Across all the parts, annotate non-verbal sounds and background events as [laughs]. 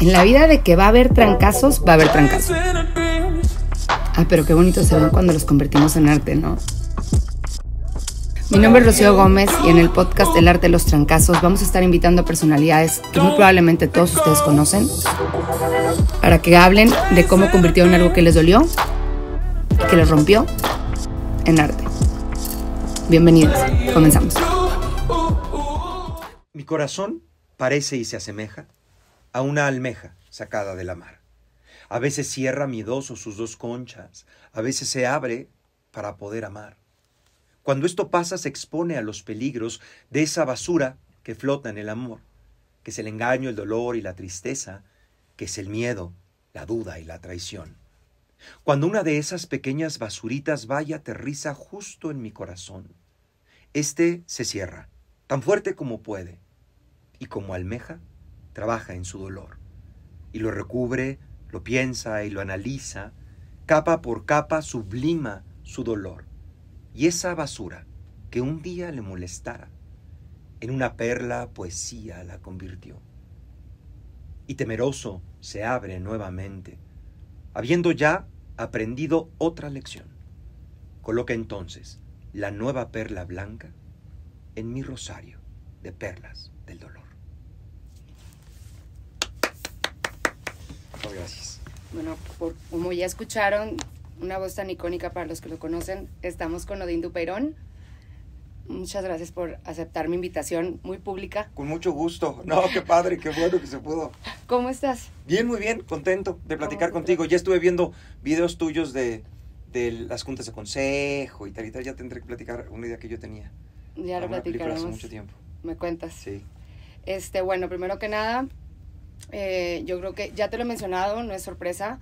En la vida de que va a haber trancazos, va a haber trancazos. Ah, pero qué bonito se ven cuando los convertimos en arte, ¿no? Mi nombre es Rocío Gómez y en el podcast El arte de los trancazos vamos a estar invitando a personalidades que muy probablemente todos ustedes conocen para que hablen de cómo convirtieron algo que les dolió y que les rompió en arte. Bienvenidos, comenzamos. Mi corazón parece y se asemeja a una almeja sacada de la mar. A veces cierra miedoso sus dos conchas, a veces se abre para poder amar. Cuando esto pasa se expone a los peligros de esa basura que flota en el amor, que es el engaño, el dolor y la tristeza, que es el miedo, la duda y la traición. Cuando una de esas pequeñas basuritas va y aterriza justo en mi corazón, este se cierra, tan fuerte como puede, como almeja, trabaja en su dolor, y lo recubre, lo piensa y lo analiza, capa por capa sublima su dolor y esa basura que un día le molestara, en una perla poesía la convirtió. Y temeroso se abre nuevamente, habiendo ya aprendido otra lección. Coloca entonces la nueva perla blanca en mi rosario de perlas del dolor. Gracias. Bueno, como ya escucharon, una voz tan icónica para los que lo conocen. Estamos con Odín Dupeirón. Muchas gracias por aceptar mi invitación muy pública. Con mucho gusto. No, qué padre, qué bueno que se pudo. ¿Cómo estás? Bien, muy bien, contento de platicar contigo. Ya estuve viendo videos tuyos de, de, las juntas de consejo y tal y tal. Ya tendré que platicar una idea que yo tenía. Ya lo platicaremos. Hace mucho tiempo. ¿Me cuentas? Sí. Este, bueno, primero que nada, eh, yo creo que ya te lo he mencionado, no es sorpresa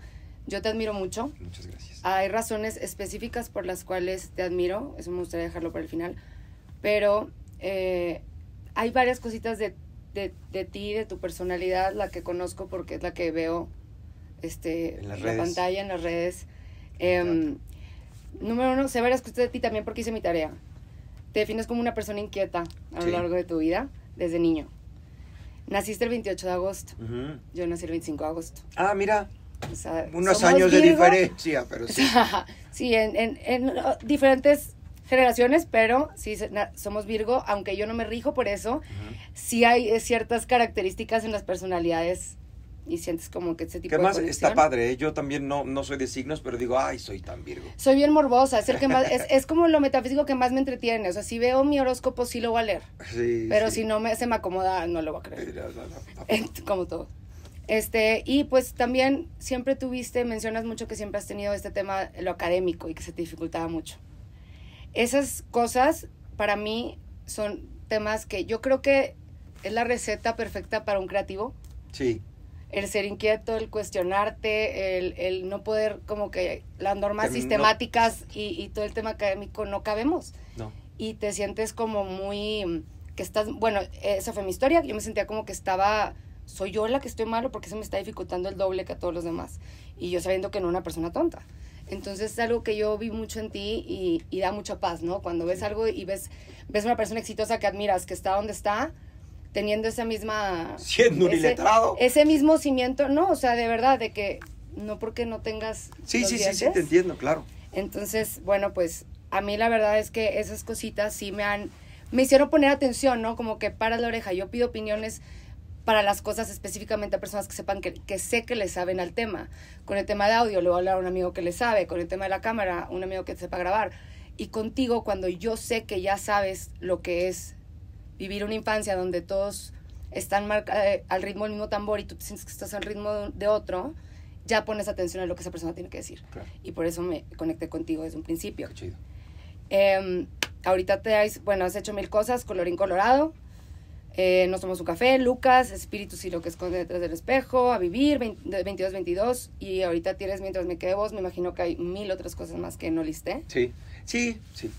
yo te admiro mucho. Muchas gracias. Hay razones específicas por las cuales te admiro, eso me gustaría dejarlo para el final, pero eh, hay varias cositas de, de, de, ti, de tu personalidad, la que conozco porque es la que veo este, en, la pantalla, en las redes. Eh, número uno, sé varias cosas de ti también porque hice mi tarea. Te defines como una persona inquieta a lo largo de tu vida, desde niño. Naciste el 28 de agosto. Yo nací el 25 de agosto. Ah, mira. Unos años de diferencia, pero sí. [laughs] sí, en, en, en, diferentes generaciones, pero sí somos Virgo, aunque yo no me rijo por eso, sí hay eh, ciertas características en las personalidades y sientes como que ese tipo que de más está padre, ¿eh? yo también no, no soy de signos, pero digo, ay, soy tan Virgo. Soy bien morbosa, es el que más, es, [laughs] es, como lo metafísico que más me entretiene, o sea, si veo mi horóscopo sí lo voy a leer, sí, pero sí. si no me, se me acomoda, no lo voy a creer, [laughs] como todo. Este, y pues también siempre tuviste, mencionas mucho que siempre has tenido este tema, lo académico, y que se te dificultaba mucho. Esas cosas, para mí, son temas que yo creo que es la receta perfecta para un creativo. Sí. El ser inquieto, el cuestionarte, el, el no poder, como que las normas Que sistemáticas y, y todo el tema académico no cabemos. No. Y te sientes como muy, que estás, bueno, esa fue mi historia, yo me sentía como que estaba soy yo la que estoy malo porque se me está dificultando el doble que a todos los demás. Y yo sabiendo que no una persona tonta. Entonces es algo que yo vi mucho en ti y, y, da mucha paz, ¿no? Cuando ves algo y ves, ves una persona exitosa que admiras, que está donde está, teniendo esa misma... Siendo un ese, iletrado. Ese mismo cimiento, no, o sea, de verdad, de que no porque no tengas... Sí, los sí, dientes. sí, sí, te entiendo, claro. Entonces, bueno, pues a mí la verdad es que esas cositas sí me han... Me hicieron poner atención, ¿no? Como que paras la oreja. Yo pido opiniones para las cosas específicamente a personas que sepan que, que, sé que le saben al tema. Con el tema de audio le voy a hablar a un amigo que le sabe, con el tema de la cámara, un amigo que sepa grabar. Y contigo, cuando yo sé que ya sabes lo que es vivir una infancia donde todos están eh, al ritmo del mismo tambor y tú te sientes que estás al ritmo de otro, ya pones atención a lo que esa persona tiene que decir. Claro. Y por eso me conecté contigo desde un principio. Qué chido. Eh, ahorita te has, bueno, has hecho mil cosas, colorín colorado. Eh, nos tomamos un café, Lucas, Espíritus y lo que esconde detrás del espejo, a vivir, 22-22. Y ahorita tienes Mientras me quede vos, me imagino que hay mil otras cosas más que no listé. Sí, sí, sí.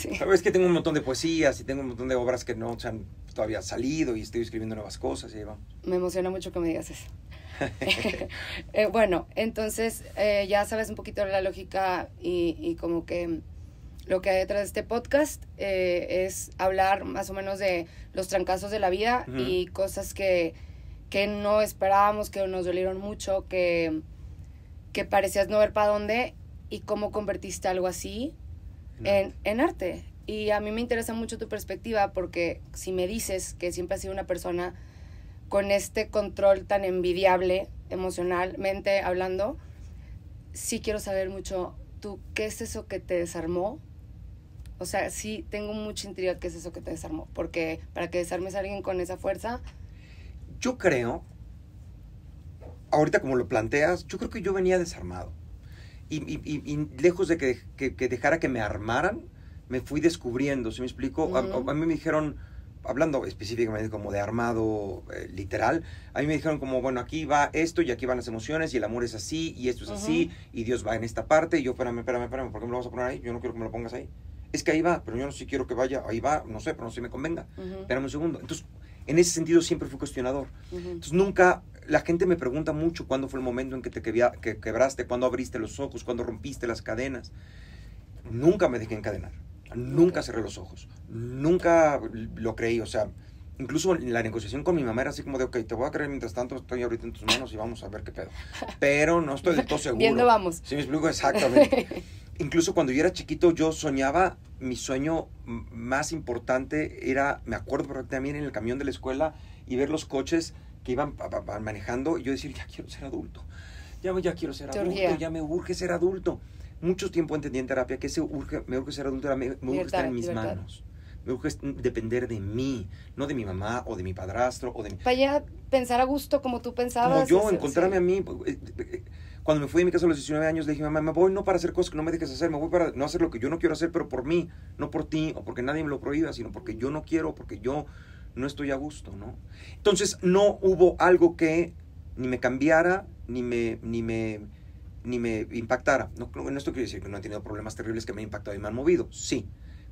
Sí. Es que tengo un montón de poesías y tengo un montón de obras que no se han todavía salido y estoy escribiendo nuevas cosas y ahí vamos. Me emociona mucho que me digas eso. [laughs] [laughs] eh, bueno, entonces eh, ya sabes un poquito la lógica y, y como que lo que hay detrás de este podcast eh, es hablar más o menos de los trancazos de la vida Ujú. y cosas que que no esperábamos, que nos dolieron mucho, que, que parecías no ver para dónde y cómo convertiste algo así en, en arte. Y a mí me interesa mucho tu perspectiva porque si me dices que siempre has sido una persona con este control tan envidiable emocionalmente hablando, sí quiero saber mucho, tú, ¿qué es eso que te desarmó? O sea, sí tengo mucha intriga qué es eso que te desarmó, porque para que desarmes a alguien con esa fuerza... Yo creo, ahorita como lo planteas, yo creo que yo venía desarmado. Y, y, y, lejos de que, que, que, dejara que me armaran, me fui descubriendo, ¿se me explico? a, a, mí me dijeron, hablando específicamente como de armado eh, literal, a mí me dijeron como, bueno, aquí va esto y aquí van las emociones y el amor es así y esto es así y Dios va en esta parte y yo, espérame, espérame, espérame, ¿por qué me lo vas a poner ahí? Yo no quiero que me lo pongas ahí. Es que ahí va, pero yo no sí quiero que vaya, ahí va, no sé, pero no sé si me convenga. Espérame un segundo. Entonces, en ese sentido siempre fui cuestionador. Entonces, nunca, la gente me pregunta mucho cuándo fue el momento en que te quebia, que quebraste, cuándo abriste los ojos, cuándo rompiste las cadenas. Nunca me dejé encadenar. Nunca cerré los ojos. Nunca lo creí. O sea, incluso en la negociación con mi mamá era así como de, ok, te voy a creer mientras tanto, estoy ahorita en tus manos y vamos a ver qué pedo. Pero no estoy del todo [laughs] seguro. Viendo vamos. Sí, me explico exactamente. [laughs] incluso cuando yo era chiquito, yo soñaba, mi sueño más importante era, me acuerdo perfectamente también en el camión de la escuela y ver los coches que iban manejando y yo decir, ya quiero ser adulto. Ya, ya quiero ser adulto, ya me urge ser adulto mucho tiempo entendí en terapia que ese urge, me urge ser adulto, me, me urge estar en mis manos. Me urge depender de mí, no de mi mamá o de mi padrastro o de mi... Para ya pensar a gusto como tú pensabas. Como yo, encontrarme a mí. Eh, eh, cuando me fui de mi casa a los 19 años, le dije, mamá, me voy no para hacer cosas que no me dejes hacer, me voy para no hacer lo que yo no quiero hacer, pero por mí, no por ti, o porque nadie me lo prohíba, sino porque yo no quiero, porque yo no estoy a gusto, ¿no? Entonces, no hubo algo que ni me cambiara, ni me, ni me ni me impactara. No, esto quiere decir que no he tenido problemas terribles que me han impactado y me han movido, sí,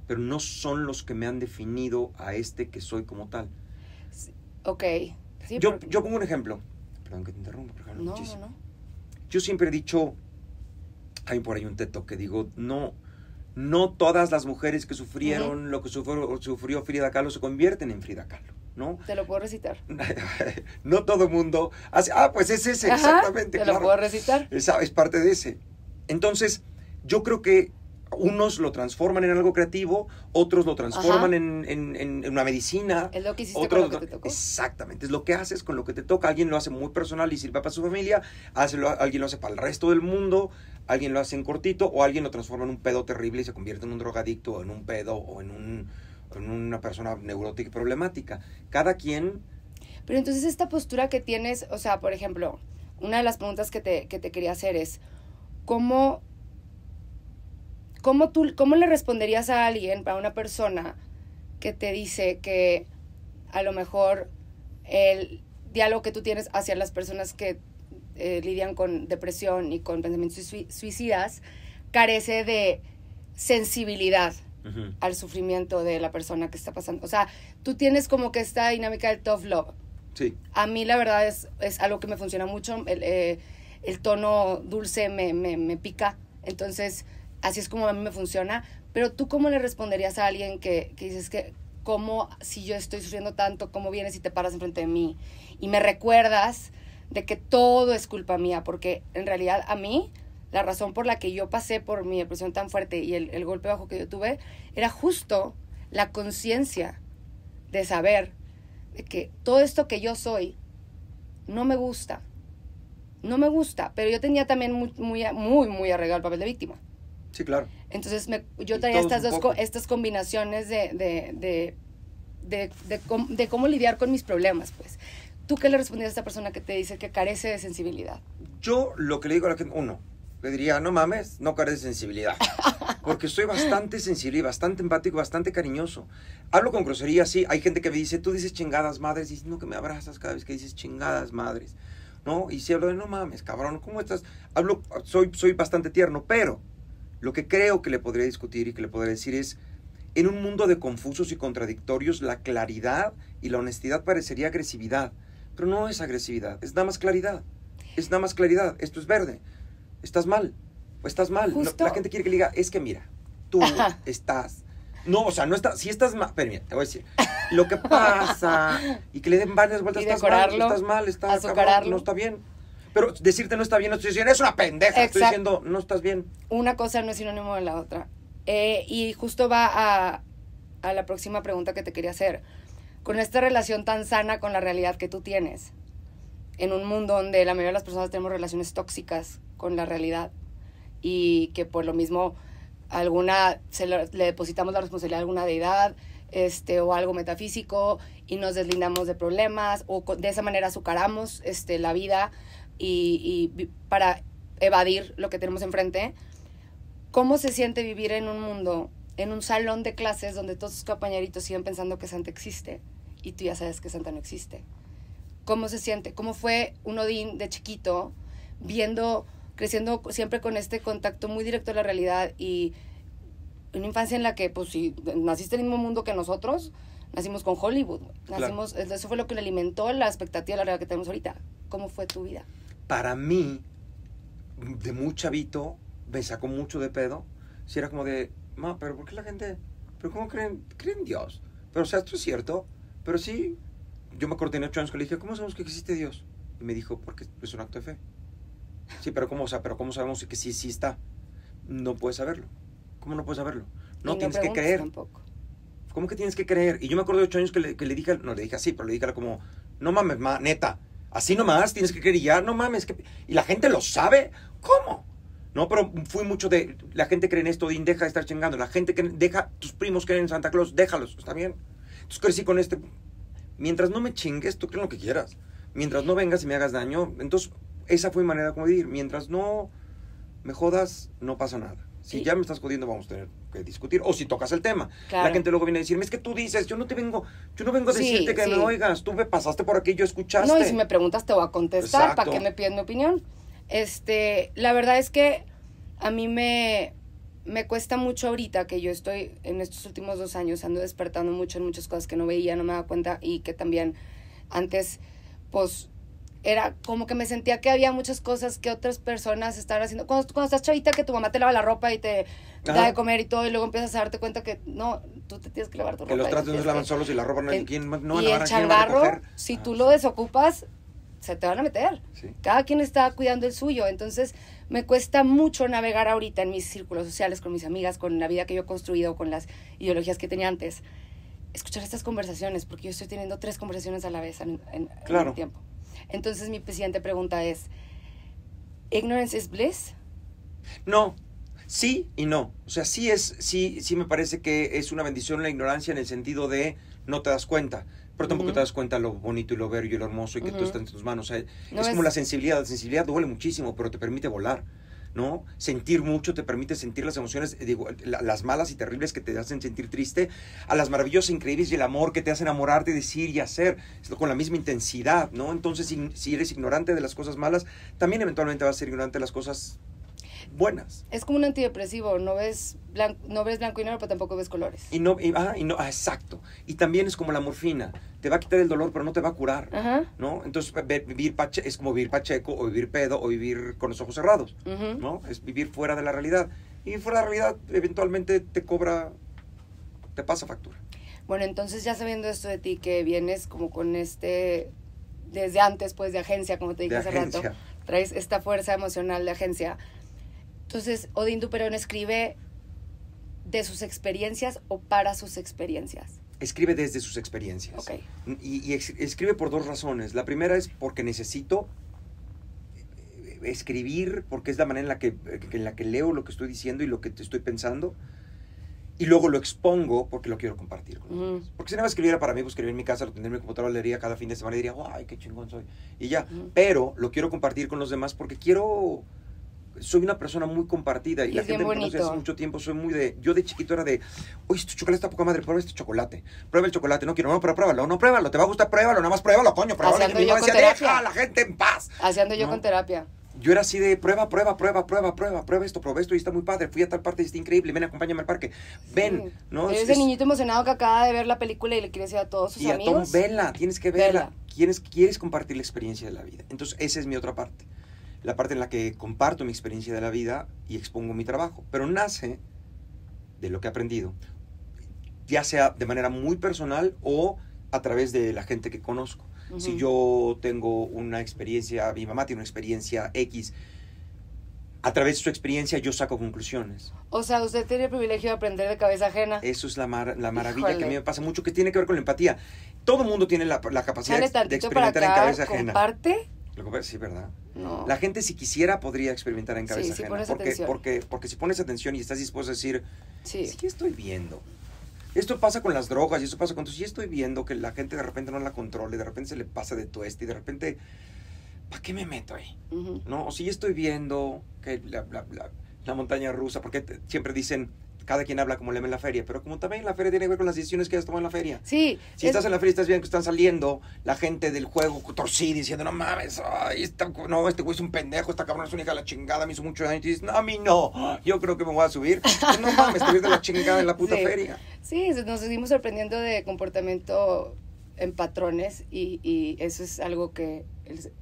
pero no son los que me han definido a este que soy como tal. ok. yo, yo pongo un ejemplo. Perdón que te interrumpa, no, no, no. Yo siempre he dicho, hay por ahí un teto que digo, no, no todas las mujeres que sufrieron lo que sufrió, sufrió Frida Kahlo se convierten en Frida Kahlo. ¿no? Te lo puedo recitar. [laughs] no todo el mundo hace, ah, pues es ese, exactamente. Te lo puedo recitar. Es, es parte de ese. Entonces, yo creo que unos lo transforman en algo creativo, otros lo transforman en, en, en, una medicina. Es lo que hiciste con lo que te tocó. Exactamente, es lo que haces con lo que te toca. Alguien lo hace muy personal y sirve para su familia, alguien lo hace para el resto del mundo, alguien lo hace en cortito o alguien lo transforma en un pedo terrible y se convierte en un drogadicto o en un pedo o en un con una persona neurótica y problemática. Cada quien... Pero entonces esta postura que tienes, o sea, por ejemplo, una de las preguntas que te, que te quería hacer es, ¿cómo, cómo, tú, ¿cómo le responderías a alguien, a una persona que te dice que a lo mejor el diálogo que tú tienes hacia las personas que eh, lidian con depresión y con pensamientos suicidas carece de sensibilidad? al sufrimiento de la persona que está pasando. O sea, tú tienes como que esta dinámica del tough love. Sí. A mí la verdad es, es algo que me funciona mucho. El, eh, el tono dulce me, me, me, pica. Entonces, así es como a mí me funciona. Pero tú, ¿cómo le responderías a alguien que, que dices que, cómo, si yo estoy sufriendo tanto, cómo vienes y te paras enfrente de mí? Y me recuerdas de que todo es culpa mía, porque en realidad a mí la razón por la que yo pasé por mi depresión tan fuerte y el, golpe bajo que yo tuve era justo la conciencia de saber de que todo esto que yo soy no me gusta. No me gusta, pero yo tenía también muy, muy, muy, muy arreglado el papel de víctima. Sí, claro. Entonces me, yo tenía estas dos estas combinaciones de, de, de, de cómo lidiar con mis problemas, pues. ¿Tú qué le respondías a esta persona que te dice que carece de sensibilidad? Yo lo que le digo a la gente, uno, le diría, no mames, no careces de sensibilidad. [laughs] Porque soy bastante sensible y bastante empático, bastante cariñoso. Hablo con grosería, sí. Hay gente que me dice, tú dices chingadas madres, y no que me abrazas cada vez que dices chingadas madres. ¿No? Y si hablo de, no mames, cabrón, ¿cómo estás? Hablo, soy, soy bastante tierno, pero lo que creo que le podría discutir y que le podría decir es, en un mundo de confusos y contradictorios, la claridad y la honestidad parecería agresividad. Pero no es agresividad, es nada más claridad. Es nada más claridad. Esto es verde estás mal, o estás mal. la gente quiere que le diga, es que mira, tú estás... No, o sea, no estás, si estás mal, pero mira, te voy a decir, lo que pasa, [laughs] y que le den varias vueltas, Y estás mal, estás mal, está azucararlo. cabrón, no está bien. Pero decirte no está bien, no estoy diciendo, es una pendeja, estoy diciendo, no estás bien. una cosa no es sinónimo de la otra. Eh, y justo va a, a la próxima pregunta que te quería hacer. Con esta relación tan sana con la realidad que tú tienes, en un mundo donde la mayoría de las personas tenemos relaciones tóxicas con la realidad y que por lo mismo alguna se le, le depositamos la responsabilidad a alguna deidad este o algo metafísico y nos deslindamos de problemas o de esa manera azucaramos este la vida y, para evadir lo que tenemos enfrente cómo se siente vivir en un mundo en un salón de clases donde todos tus compañeritos siguen pensando que Santa existe y tú ya sabes que Santa no existe cómo se siente, cómo fue un Odín de chiquito, viendo, creciendo siempre con este contacto muy directo a la realidad y una infancia en la que, pues, si naciste en el mismo mundo que nosotros, nacimos con Hollywood, Claro. nacimos, eso fue lo que le alimentó la expectativa de la realidad que tenemos ahorita. ¿Cómo fue tu vida? Para mí, de muy chavito, me sacó mucho de pedo. Si era como de, ma, pero ¿por qué la gente, pero cómo creen, creen en Dios? Pero, o sea, esto es cierto, pero sí, yo me acuerdo, tenía ocho años que le dije, ¿cómo sabemos que existe Dios? Y me dijo, porque es un acto de fe. Sí, pero ¿cómo, o sea, pero ¿cómo sabemos que sí, sí está? No puedes saberlo. ¿Cómo no puedes saberlo? No, Y tienes que creer. Tampoco. ¿Cómo que tienes que creer? Y yo me acuerdo de ocho años que le, que le dije, no le dije así, pero le dije como, no mames, ma, neta, así nomás tienes que creer y ya, no mames. Que... Y la gente lo sabe, ¿cómo? No, pero fui mucho de, la gente cree en esto, Odín, deja de estar chingando. La gente que deja, tus primos creen en Santa Claus, déjalos, está bien. Entonces crecí con este, mientras no me chingues, tú creen lo que quieras. Mientras no vengas y me hagas daño, entonces esa fue mi manera de vivir. Mientras no me jodas, no pasa nada. Si Sí. ya me estás jodiendo, vamos a tener que discutir. O si tocas el tema. Claro. La gente luego viene a decirme, es que tú dices, yo no te vengo, yo no vengo a Sí, decirte que sí. me oigas, tú me pasaste por aquí, yo escuchaste. No, y si me preguntas te voy a contestar, Exacto. ¿para qué me pides mi opinión? Este, la verdad es que a mí me, me cuesta mucho ahorita que yo estoy en estos últimos dos años, ando despertando mucho en muchas cosas que no veía, no me daba cuenta y que también antes, pues, era como que me sentía que había muchas cosas que otras personas estaban haciendo. Cuando, cuando estás chavita, que tu mamá te lava la ropa y te da de comer y todo, y luego empiezas a darte cuenta que no, tú te tienes que lavar tu ropa. que los no se lavan que- solos y la ropa no hay quien más- no van y el lavar, ¿quién va a changarro, si Ah, tú lo desocupas, se te van a meter. Sí. Cada quien está cuidando el suyo. Entonces, me cuesta mucho navegar ahorita en mis círculos sociales, con mis amigas, con la vida que yo he construido, con las ideologías que tenía antes. Escuchar estas conversaciones, porque yo estoy teniendo tres conversaciones a la vez en, en, en Claro. un tiempo. Entonces, mi siguiente pregunta es: ¿Ignorance is bliss? No, sí y no. O sea, sí es, sí, sí me parece que es una bendición la ignorancia en el sentido de no te das cuenta. Pero tampoco te das cuenta lo bonito y lo bello y lo hermoso y que Ujú. todo está en tus manos. O sea, No es es- como la sensibilidad. La sensibilidad duele muchísimo, pero te permite volar. ¿no? Sentir mucho te permite sentir las emociones, eh, digo, la- las malas y terribles que te hacen sentir triste, a las maravillosas, increíbles y el amor que te hacen enamorarte, decir y hacer, con la misma intensidad, ¿no? Entonces, si, si eres ignorante de las cosas malas, también eventualmente vas a ser ignorante de las cosas buenas. Es como un antidepresivo. No ves, blanco, no ves blanco y negro, pero tampoco ves colores. Y no, y, ah, y no, ah, exacto. Y también es como la morfina, te va a quitar el dolor, pero no te va a curar. Ajá. ¿No? Entonces, vivir pache, es como vivir pacheco o vivir pedo o vivir con los ojos cerrados. ¿no? Es vivir fuera de la realidad. Y fuera de la realidad eventualmente te cobra, te pasa factura. Bueno, entonces ya sabiendo esto de ti, que vienes como con este, desde antes, pues, de agencia, como te dije De hace agencia. rato, traes esta fuerza emocional de agencia. Entonces, Odín Duperón escribe de sus experiencias o para sus experiencias. Escribe desde sus experiencias. Ok. Y, escribe por dos razones. La primera es porque necesito eh, escribir, porque es la manera en la que, en la que leo lo que estoy diciendo y lo que te estoy pensando. Y luego lo expongo porque lo quiero compartir con. Porque si nada más escribiera para mí, pues escribir en mi casa, lo tendría en mi computadora, lo leería cada fin de semana y diría, ¡ay, qué chingón soy! Y ya. Pero lo quiero compartir con los demás porque quiero... Soy una persona muy compartida y, Y la gente me conoce hace mucho tiempo. Soy muy de... Yo de chiquito era de, oye, este chocolate está poca madre, prueba este chocolate. Prueba el chocolate. No quiero, no, pero pruébalo. No, pruébalo. Te va a gustar, pruébalo. Nada más pruébalo, coño. Pruébalo. Así Y mi mamá decía, deja a la gente en paz. Así ando yo No. con terapia. Yo era así de prueba, prueba, prueba, prueba, prueba, prueba esto, prueba esto y está muy padre. Fui a tal parte y está increíble. Ven, acompáñame al parque. Ven, Sí. ¿no? Eres Es- niñito emocionado que acaba de ver la película y le quiere decir a todos sus y a Tom, amigos. vela, tienes que verla. Vela. Quieres, quieres compartir la experiencia de la vida. Entonces, esa es mi otra parte. La parte en la que comparto mi experiencia de la vida y expongo mi trabajo. Pero nace de lo que he aprendido. ya sea de manera muy personal o a través de la gente que conozco. Si yo tengo una experiencia, mi mamá tiene una experiencia X, a través de su experiencia yo saco conclusiones. O sea, usted tiene el privilegio de aprender de cabeza ajena. Eso es la, la maravilla que a mí me pasa mucho, que tiene que ver con la empatía. Todo mundo tiene la, la capacidad de experimentar en cabeza ajena. ¿Comparte? Sí, ¿verdad? La gente si quisiera podría experimentar en cabeza sí, ajena. Si porque, porque, porque si pones atención y estás dispuesto a decir, sí, sí estoy viendo. Esto pasa con las drogas y esto pasa con... Sí estoy viendo que la gente de repente no la controla y de repente se le pasa de tueste y de repente... ¿Para qué me meto ahí? ¿No? O si estoy viendo que la, la montaña rusa, porque siempre dicen cada quien habla como le en la feria, pero como también la feria tiene que ver con las decisiones que has tomado en la feria. Sí. Si estás en la feria y estás viendo que están saliendo la gente del juego torcida diciendo, no mames, ay, no, este güey es un pendejo, esta cabrón es única la chingada, me hizo mucho daño. Y dices, no, a mí no, yo creo que me voy a subir. No [laughs] mames, te de la chingada en la puta feria. Sí, nos seguimos sorprendiendo de comportamiento en patrones y, y eso es algo que,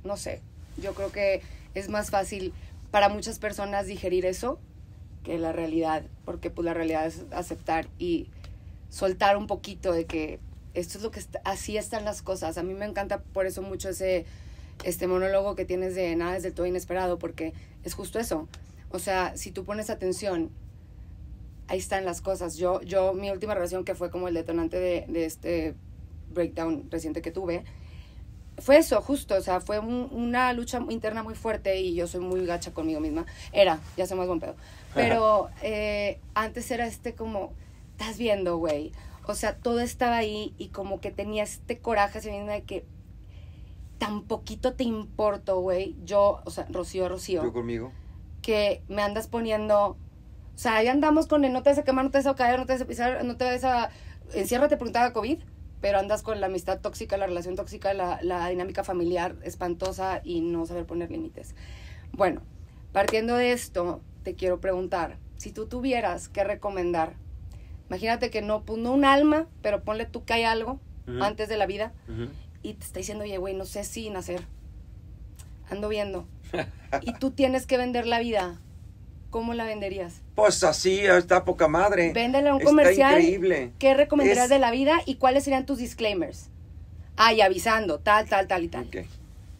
no sé, yo creo que es más fácil para muchas personas digerir eso que la realidad, porque pues la realidad es aceptar y soltar un poquito de que esto es lo que así están las cosas. A mí me encanta por eso mucho ese este monólogo que tienes de nada es del todo inesperado porque es justo eso. O sea, si tú pones atención, ahí están las cosas. Yo yo mi última relación que fue como el detonante de, de este breakdown reciente que tuve, fue eso, justo, o sea, fue una lucha interna muy fuerte y yo soy muy gacha conmigo misma. Era, ya soy más buen pedo. Pero eh, antes era este como, estás viendo, güey. O sea, todo estaba ahí y como que tenía este coraje así mismo de que tan poquito te importo, güey. Yo, o sea, Rocío, Rocío. Yo conmigo. Que me andas poniendo, o sea, ahí andamos con el no te vas a quemar, no te vas a caer, no te vas a pisar, no te vas a... Enciérrate por un COVID pero andas con la amistad tóxica, la relación tóxica, la, la dinámica familiar espantosa y no saber poner límites. Bueno, partiendo de esto, te quiero preguntar, si tú tuvieras que recomendar, imagínate que no, pues no un alma, pero ponle tú que hay algo antes de la vida y te está diciendo, oye, güey, no sé si nacer, ando viendo. [laughs] y tú tienes que vender la vida ¿cómo la venderías? Pues así, está poca madre. Véndele un comercial. increíble. ¿Qué recomendarías de la vida y cuáles serían tus disclaimers? Ah, y avisando, tal, tal, tal y tal.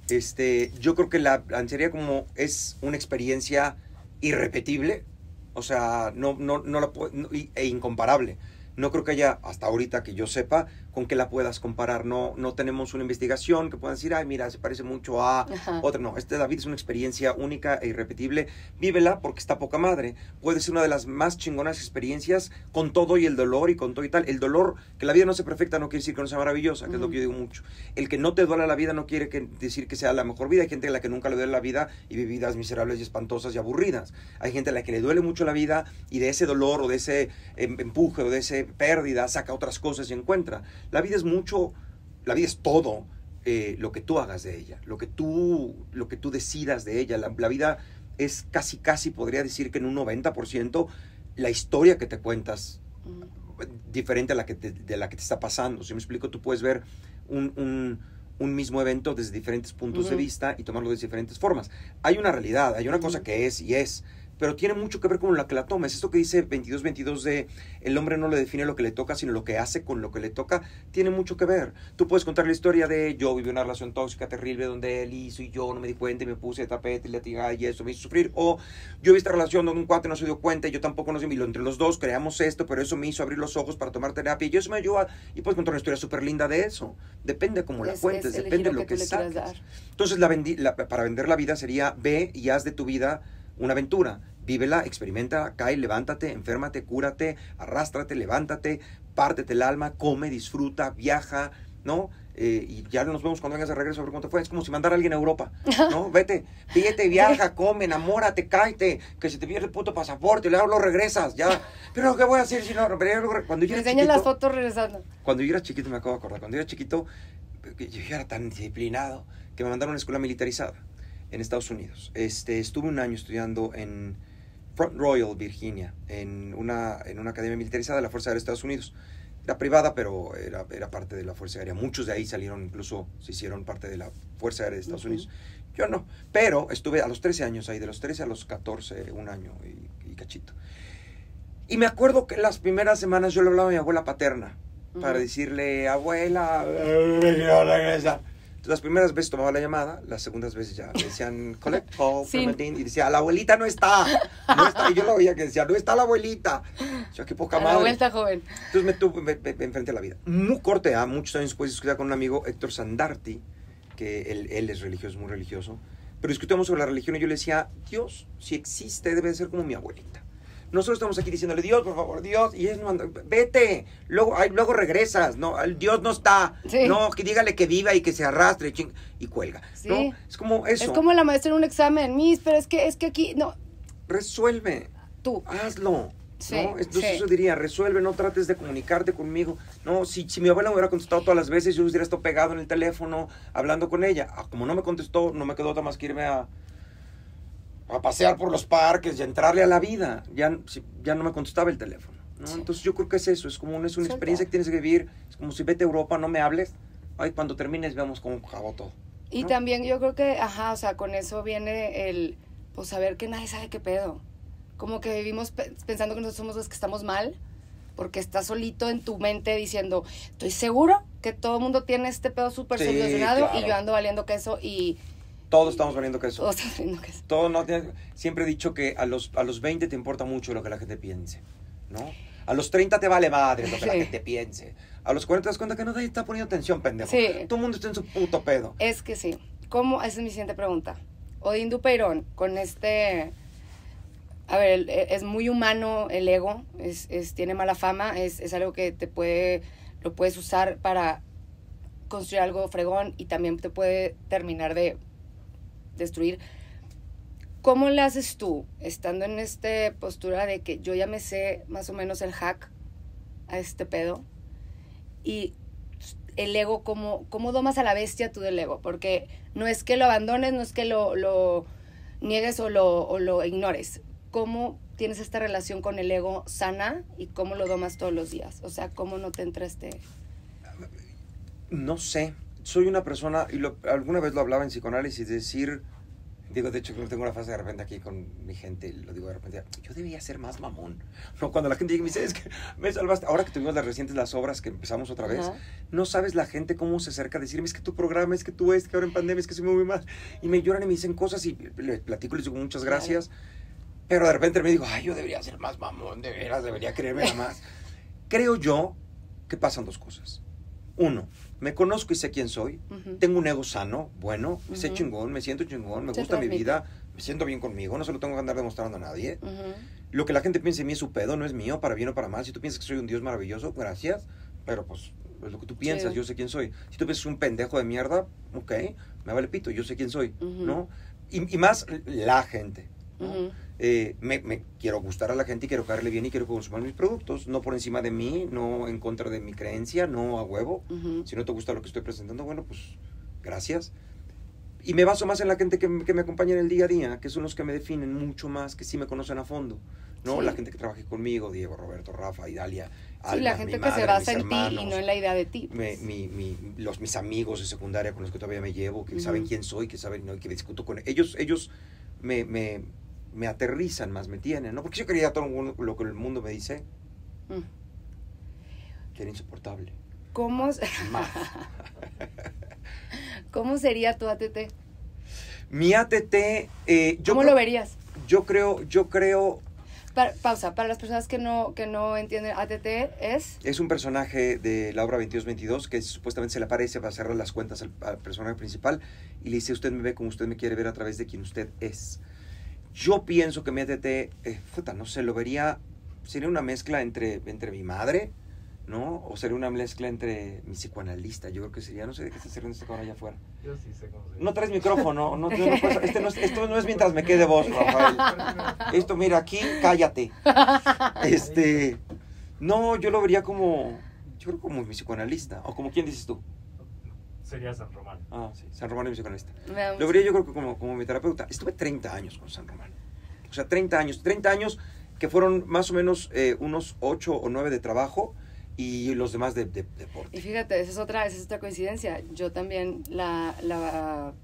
Este, yo creo que la sería como es una experiencia irrepetible, o sea, no, no, no la e incomparable. No creo que haya, hasta ahorita que yo sepa, con que la puedas comparar. No, no tenemos una investigación que pueda decir, ay, mira, se parece mucho a otra. No, este David es una experiencia única e irrepetible. Vívela porque está poca madre. Puede ser una de las más chingonas experiencias con todo y el dolor y con todo y tal. El dolor, que la vida no sea perfecta no quiere decir que no sea maravillosa, que es lo que yo digo mucho. El que no te duele la vida no quiere que, decir que sea la mejor vida. Hay gente a la que nunca le duele la vida y vive vidas miserables y espantosas y aburridas. Hay gente a la que le duele mucho la vida y de ese dolor o de ese em, empuje o de esa pérdida saca otras cosas y encuentra. La vida es mucho, la vida es todo eh, lo que tú hagas de ella, lo que tú, lo que tú decidas de ella. La, vida es casi, casi, podría decir que en un 90% la historia que te cuentas diferente a la que de la que te está pasando. Si me explico, tú puedes ver un, mismo evento desde diferentes puntos de vista y tomarlo de diferentes formas. Hay una realidad, hay una cosa que es y es, pero tiene mucho que ver con la que la tomes. Esto que dice 22-22 de el hombre no le define lo que le toca, sino lo que hace con lo que le toca, tiene mucho que ver. Tú puedes contar la historia de yo viví una relación tóxica terrible donde él hizo y yo no me di cuenta y me puse de tapete y le tiré y eso me hizo sufrir. O yo vi esta relación donde un cuate no se dio cuenta y yo tampoco nos dimos. Y entre los dos creamos esto, pero eso me hizo abrir los ojos para tomar terapia y eso me ayuda. Y puedes contar una historia súper linda de eso. Depende de cómo la cuentes, depende de lo que, que saques. Entonces, la, para vender la vida sería ve y haz de tu vida una aventura. Vívela, experimenta, cae, levántate, enférmate, cúrate, arrástrate, levántate, pártete el alma, come, disfruta, viaja, ¿no? Eh, y ya nos vemos cuando vengas de regreso a ver cómo fue. Es como si mandara a alguien a Europa, ¿no? [laughs] Vete, vete, viaja, come, enamórate, cáete, que se te pierde el puto pasaporte, luego lo regresas, ya. Pero ¿qué voy a hacer si no? Cuando yo era chiquito, las fotos regresando. Cuando yo era chiquito, me acabo de acordar, cuando yo era chiquito, yo era tan disciplinado que me mandaron a una escuela militarizada en Estados Unidos. Este, estuve un año estudiando en Front Royal, Virginia, en una, en una academia militarizada de la Fuerza Aérea de Estados Unidos. Era privada, pero era, era parte de la Fuerza Aérea. Muchos de ahí salieron, incluso se hicieron parte de la Fuerza Aérea de Estados Unidos. Yo no, pero estuve a los 13 años ahí, de los 13 a los 14, un año y, y cachito. Y me acuerdo que las primeras semanas yo le hablaba a mi abuela paterna para decirle, abuela, [laughs] quiero regresar. Las primeras veces tomaba la llamada, las segundas veces ya le decían, collect [laughs] call, Sí. from Medellín", y decía, la abuelita no está, no está. Y yo lo oía que decía, no está la abuelita. Yo, qué poca A la madre. vuelta joven. Entonces me, tuve, me, me- me enfrenté a la vida. Muy corte, ¿ah? muchos años después discutía con un amigo, Héctor Sandarti, que él, él es religioso, muy religioso, pero discutíamos sobre la religión y yo le decía, Dios, si existe, debe de ser como mi abuelita. Nosotros estamos aquí diciéndole, Dios, por favor, Dios, y anda, vete, luego, ay, luego regresas, no, el Dios no está, Sí. no, que dígale que viva y que se arrastre, ching, y cuelga, Sí. ¿no? Es como eso, Es como la maestra en un examen, Miss, pero es que, es que aquí, no, resuelve, tú. hazlo. Sí, ¿no? Entonces sí. eso diría, resuelve, no trates de comunicarte conmigo. No, si, si mi abuela me hubiera contestado todas las veces, yo hubiera estado pegado en el teléfono hablando con ella. Ah, como no me contestó, no me quedó otra más que irme a, a pasear por los parques y a entrarle a la vida. Ya, ya no me contestaba el teléfono. ¿no? Sí. Entonces yo creo que es eso, es como una, es una experiencia que tienes que vivir. Es como si vete a Europa, no me hables. Ay, cuando termines veamos cómo acabó todo. Y ¿no? también yo creo que, ajá, o sea, con eso viene el, pues saber que nadie sabe qué pedo. Como que vivimos pe- pensando que nosotros somos los que estamos mal, porque estás solito en tu mente diciendo, estoy seguro que todo el mundo tiene este pedo súper Sí, solucionado y claro. yo ando valiendo queso y Todos estamos valiendo que eso. todos están valiendo queso. todo no tiene- siempre he dicho que a los, a los 20 te importa mucho lo que la gente piense, ¿no? A los 30 te vale madre lo que la gente piense. A los 40 te das cuenta que nadie está poniendo atención, pendejo. Sí. Todo el mundo está en su puto pedo. Es que sí. ¿Cómo? Esa es mi siguiente pregunta. Odín Dupeirón, con este... A ver, el- es muy humano el ego, es, es- tiene mala fama, es, es algo que te puede, lo puedes usar para construir algo fregón y también te puede terminar de destruir. ¿Cómo le haces tú, estando en esta postura de que yo ya me sé más o menos el hack a este pedo? Y el ego, ¿cómo, cómo domas a la bestia tú del ego? Porque no es que lo abandones, no es que lo, lo niegues o lo, o lo ignores. ¿Cómo tienes esta relación con el ego sana y cómo lo domas todos los días? O sea, ¿cómo no te entra este... No sé. Soy una persona, y lo- alguna vez lo hablaba en psicoanálisis, decir, digo, de hecho, tengo una frase de repente aquí con mi gente, y lo digo de repente, yo debía ser más mamón. [laughs] No, cuando la gente llega y me dice, es que me salvaste. Ahora que tuvimos las recientes, las obras que empezamos otra vez, no sabes la gente cómo se acerca a decirme, es que tu programa, es que tú es, que ahora en pandemia, es que soy muy mal. Y me lloran y me dicen cosas y les platico y les digo muchas Claro. gracias. Pero de repente me digo, ay, yo debería ser más mamón, de veras, debería creerme más. [laughs] Creo yo que pasan dos cosas. Uno, me conozco y sé quién soy. Tengo un ego sano, bueno, sé Ujú. chingón, me siento chingón, me Se gusta mi vida, me siento bien conmigo, no se lo tengo que andar demostrando a nadie. Lo que la gente piense de mí es su pedo, no es mío, para bien o para mal. Si tú piensas que soy un Dios maravilloso, gracias, pero pues es lo que tú piensas, Sí. yo sé quién soy. Si tú piensas que soy un pendejo de mierda, ok, me vale pito, yo sé quién soy. ¿no? Y, y más la gente. ¿no? Eh, me, me quiero gustar a la gente y quiero caerle bien y quiero consumir mis productos, no por encima de mí, no en contra de mi creencia, no a huevo. Ujú. Si no te gusta lo que estoy presentando, bueno, pues gracias. Y me baso más en la gente que, me- que me acompaña en el día a día, que son los que me definen mucho más, que sí me conocen a fondo. ¿no? Sí. La gente que trabaja conmigo, Diego, Roberto, Rafa, Idalia, Sí, Alma, la mi gente que madre, se basa en ti y no en la idea de ti. pues. mi- mi- los, mis amigos de secundaria con los que todavía me llevo, que Ujú. saben quién soy, que saben, ¿no? que discuto con ellos. Ellos me, me, me aterrizan más, me tienen, ¿no? Porque yo quería todo lo que el mundo me dice, Mm. que era insoportable. ¿Cómo, Más. [laughs] ¿Cómo sería tu ATT? Mi ATT, eh, yo, ¿Cómo lo verías? yo creo, yo creo, Pa- pausa, para las personas que no, que no entienden, ATT es... es un personaje de la obra 2222 que supuestamente se le aparece para cerrar las cuentas al, al personaje principal y le dice, usted me ve como usted me quiere ver a través de quien usted es. Yo pienso que mi ATT, eh, puta, no sé, lo vería, sería una mezcla entre, entre mi madre, ¿no? O sería una mezcla entre mi psicoanalista, yo creo que sería, no sé de qué está haciendo este cabrón allá afuera. Yo sí sé cómo se No traes micrófono, no, no, [laughs] no puedes- este no es- esto no es mientras me quede voz, Rafael. Esto, mira, aquí, cállate. Este, no, yo lo vería como, yo creo como mi psicoanalista, o como quién dices tú. Sería San Román. Ah, sí, San Román es mi psicoanalista. Lo vería yo creo que como, como mi terapeuta. Estuve 30 años con San Román. O sea, 30 años. 30 años que fueron más o menos eh, unos 8 o 9 de trabajo y los demás de, de- deporte. Y fíjate, esa es otra, esa es otra coincidencia. Yo también, la, la,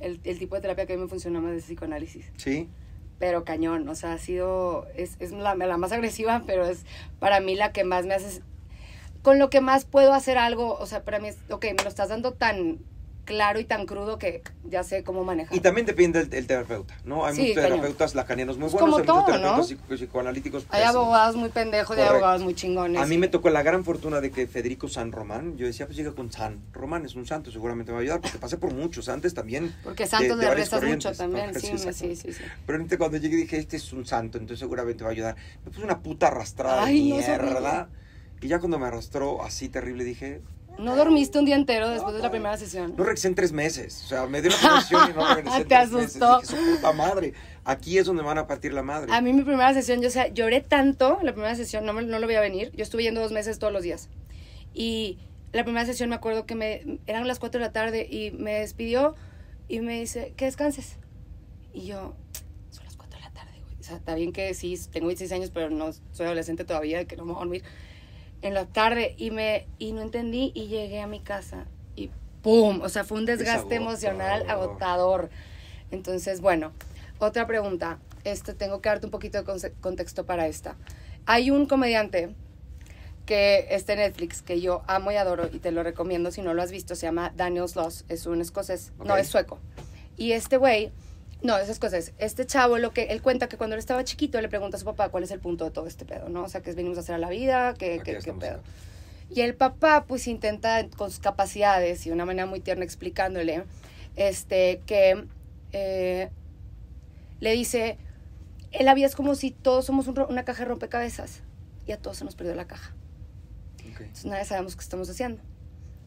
el, el tipo de terapia que a mí me funciona más es psicoanálisis. ¿Sí? pero cañón, o sea, ha sido, es, es la, la más agresiva, pero es para mí la que más me hace, con lo que más puedo hacer algo, o sea, para mí es, ok, me lo estás dando tan claro y tan crudo que ya sé cómo manejar. Y también depende del, del terapeuta, ¿no? Hay Sí, muchos terapeutas lacanianos muy buenos, hay muchos terapeutas ¿no? psico- psicoanalíticos hay pésimos. abogados muy pendejos y hay abogados muy chingones. A mí me tocó la gran fortuna de que Federico San Román, yo decía, pues llega con San Román, es un santo, seguramente me va a ayudar, porque pasé por muchos antes también. Porque Santos le rezas mucho también, Ajá, [laughs] sí, sí, sí, sí. Pero ahorita cuando llegué dije, este es un santo, entonces seguramente va a ayudar. Me puse una puta arrastrada Ay, de no, mierda. Y ya cuando me arrastró así terrible dije, ¿No dormiste un día entero después de la primera sesión? no regresé en tres meses. O sea, me dio una primera sesión y no [laughs] regresé en Te tres meses. asustó. Dije, su puta madre. Aquí es donde me van a partir la madre. A mí mi primera sesión, yo o sea, lloré tanto la primera sesión, no, me, no lo veía venir. Yo estuve yendo dos meses todos los días. Y la primera sesión me acuerdo que me eran las 4 de la tarde y me despidió y me dice, que descanses. Y yo, son las 4 de la tarde, güey. O sea, está bien que sí, tengo 26 años, pero no soy adolescente todavía, que no me voy a dormir. En la tarde y me y no entendí y llegué a mi casa y ¡pum! O sea, fue un desgaste agotador. emocional agotador. Entonces, bueno, otra pregunta. Este, tengo que darte un poquito de contexto para esta. Hay un comediante que está en Netflix que yo amo y adoro y te lo recomiendo si no lo has visto. Se llama Daniel Sloss. Es un escocés. No, es sueco. Y este güey, no, es escocés. Este chavo, lo que él cuenta que cuando él estaba chiquito le pregunta a su papá cuál es el punto de todo este pedo, ¿no? O sea, que venimos a hacer a la vida, que, qué estamos pedo. acá. Y el papá, pues, intenta con sus capacidades y de una manera muy tierna explicándole, este, que eh, le dice, la vida es como si todos somos un una caja de rompecabezas y a todos se nos perdió la caja. Entonces nadie sabemos qué estamos haciendo.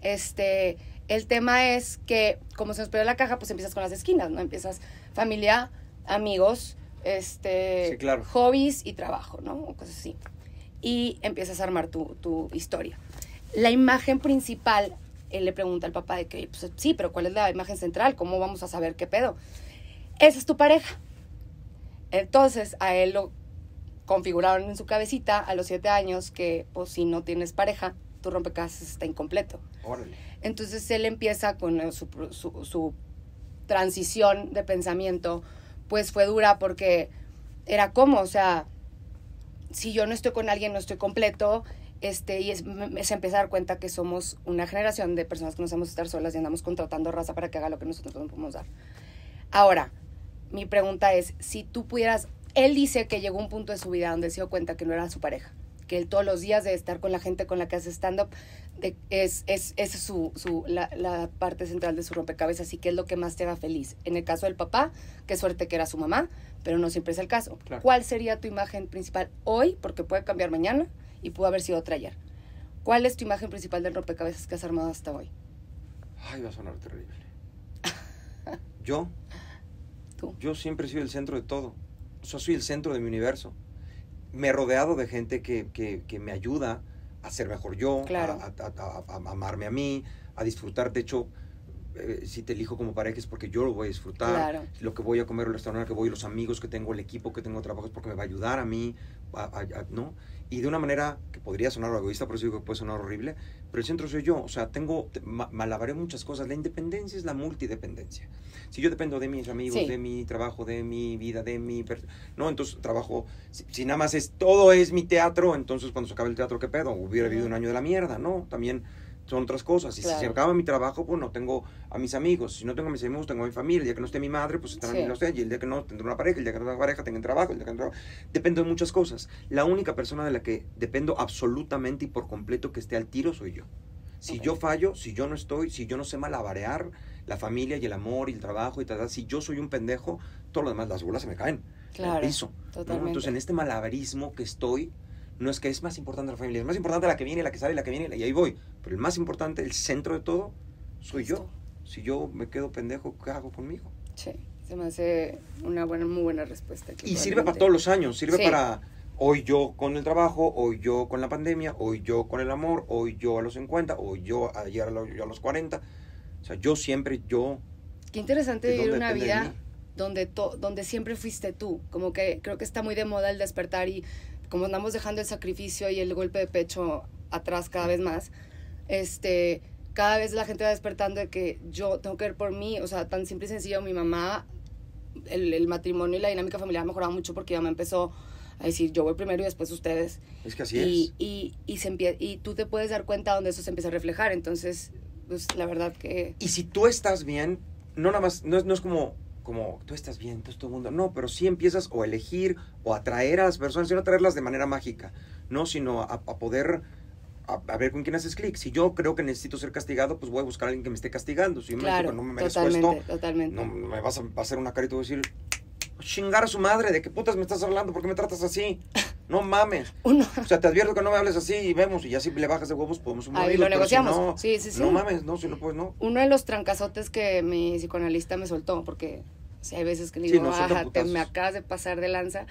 Este, el tema es que como se nos perdió la caja, pues empiezas con las esquinas, ¿no? Empiezas familia, amigos, este, Sí, claro. hobbies y trabajo, ¿no? O cosas así. Y empiezas a armar tu, tu historia. La imagen principal, él le pregunta al papá de que, pues sí, pero ¿cuál es la imagen central? ¿Cómo vamos a saber qué pedo? Esa es tu pareja. Entonces, a él lo configuraron en su cabecita a los siete años que, pues, si no tienes pareja, tu rompecabezas está incompleto. Órale. Entonces, él empieza con eh, su, su, transición de pensamiento, pues fue dura porque era como, o sea, si yo no estoy con alguien, no estoy completo, este, y es, se empieza a dar cuenta que somos una generación de personas que no sabemos estar solas y andamos contratando raza para que haga lo que nosotros no podemos dar. Ahora, mi pregunta es, si tú pudieras, él dice que llegó un punto de su vida donde se dio cuenta que no era su pareja, que él todos los días de estar con la gente con la que hace stand-up de- es, es, es su, su, la, la parte central de su rompecabezas y que es lo que más te haga feliz. En el caso del papá, qué suerte que era su mamá, pero no siempre es el caso. Claro. ¿Cuál sería tu imagen principal hoy? Porque puede cambiar mañana y pudo haber sido otra ayer. ¿Cuál es tu imagen principal del rompecabezas que has armado hasta hoy? Ay, va a sonar terrible. [laughs] Yo, Tú. yo siempre he sido el centro de todo. O sea, soy el centro de mi universo. Me he rodeado de gente que, que, que me ayuda a ser mejor yo, Claro. a, a- a- a- a amarme a mí, a disfrutar. De hecho, eh, si te elijo como pareja es porque yo lo voy a disfrutar. Claro. Lo que voy a comer, el restaurante que voy, los amigos que tengo, el equipo que tengo de trabajo es porque me va a ayudar a mí, ¿no? Y de una manera que podría sonar egoísta, por eso digo que puede sonar horrible, pero el centro soy yo. O sea, tengo, te- ma- malabaré muchas cosas. La independencia es la multidependencia. Si yo dependo de mis amigos, Sí. de mi trabajo, de mi vida, de mi... No, entonces trabajo... Si, si nada más es... Todo es mi teatro, entonces cuando se acabe el teatro, ¿qué pedo? Hubiera vivido un año de la mierda, ¿no? También son otras cosas. Y si se Claro. acaba mi trabajo, pues no tengo a mis amigos. Si no tengo a mis amigos, tengo a mi familia. El día que no esté mi madre, pues estará Sí. no sé. Y el día que no, tendré una pareja. El día que no tenga pareja, tengo trabajo. El día que no trabajo. Dependo de muchas cosas. La única persona de la que dependo absolutamente y por completo que esté al tiro soy yo. Si Ok. yo fallo, si yo no estoy, si yo no sé malabarear la familia y el amor y el trabajo y tal, si yo soy un pendejo, todo lo demás, las bolas se me caen Claro. piso. ¿no? Entonces, en este malabarismo que estoy, no es que es más importante la familia, es más importante la que viene, la que sale, la que viene, y ahí voy. Pero el más importante, el centro de todo, soy yo. Si yo me quedo pendejo, ¿qué hago conmigo? Sí, se me hace una buena, muy buena respuesta. Y sirve para todos los años, sirve Sí. para hoy yo con el trabajo, hoy yo con la pandemia, hoy yo con el amor, hoy yo a los 50, hoy yo ayer a los, yo a los 40. O sea, yo siempre, yo... Qué interesante ¿de vivir una vida donde, to- donde siempre fuiste tú. Como que creo que está muy de moda el despertar y como andamos dejando el sacrificio y el golpe de pecho atrás cada vez más, este, cada vez la gente va despertando de que yo tengo que ver por mí, o sea, tan simple y sencillo, mi mamá el, el matrimonio y la dinámica familiar ha mejorado mucho porque ya me empezó a decir yo voy primero y después ustedes. Es que así y, es. y, y, se empie- y tú te puedes dar cuenta donde eso se empieza a reflejar. Entonces, pues la verdad que... Y si tú estás bien, no nada más, no es, no es como, como tú estás bien, entonces todo el mundo, no, pero sí empiezas o a elegir o a atraer a las personas, y no atraerlas de manera mágica, no, sino a, a poder, a, a ver con quién haces clic. Si yo creo que necesito ser castigado, pues voy a buscar a alguien que me esté castigando. Si yo me Claro, digo que no me merezco totalmente, esto, totalmente. no me vas a, va a hacer una cara y te voy a decir, chingar a su madre, ¿de qué putas me estás hablando? ¿Por qué me tratas así? [laughs] No mames. [laughs] Uno, O sea, te advierto que no me hables así y vemos, y ya si le bajas de huevos podemos un Ahí lo negociamos. Sí, sí, sí. No mames, no, si no puedes, no. uno de los trancazotes que mi psicoanalista me soltó, porque o sea, hay veces que le Sí, digo, nos sueltan "Ajá, te putazos". me acabas de pasar de lanza.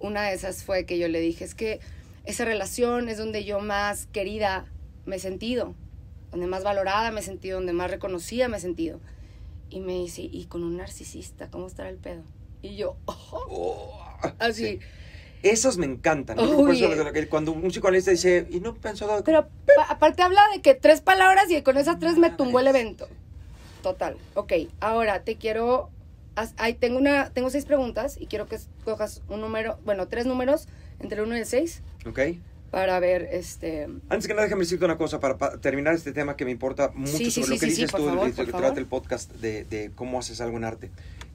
Una de esas fue que yo le dije, es que esa relación es donde yo más querida me he sentido, donde más valorada me he sentido, donde más reconocida me he sentido. Y me dice, ¿y con un narcisista cómo estará el pedo? Y yo, "Oh", Oh, así. sí. Esos me encantan. ¿no? Uy. Por eso cuando un psicoanalista dice, y no he pensado... Pero pa- aparte habla de que tres palabras y con esas tres me tumbó el evento. Total. Ok, ahora te quiero... Ahí tengo, una, tengo seis preguntas y quiero que escojas un número, bueno, tres números entre el uno y el seis ¿Ok? para ver, este... Antes que nada, déjame decirte una cosa para, pa- terminar este tema que me importa mucho Sí, sobre sí, lo que sí, dices tú, favor, de- de que favor. trata el podcast de, de cómo haces algo en arte.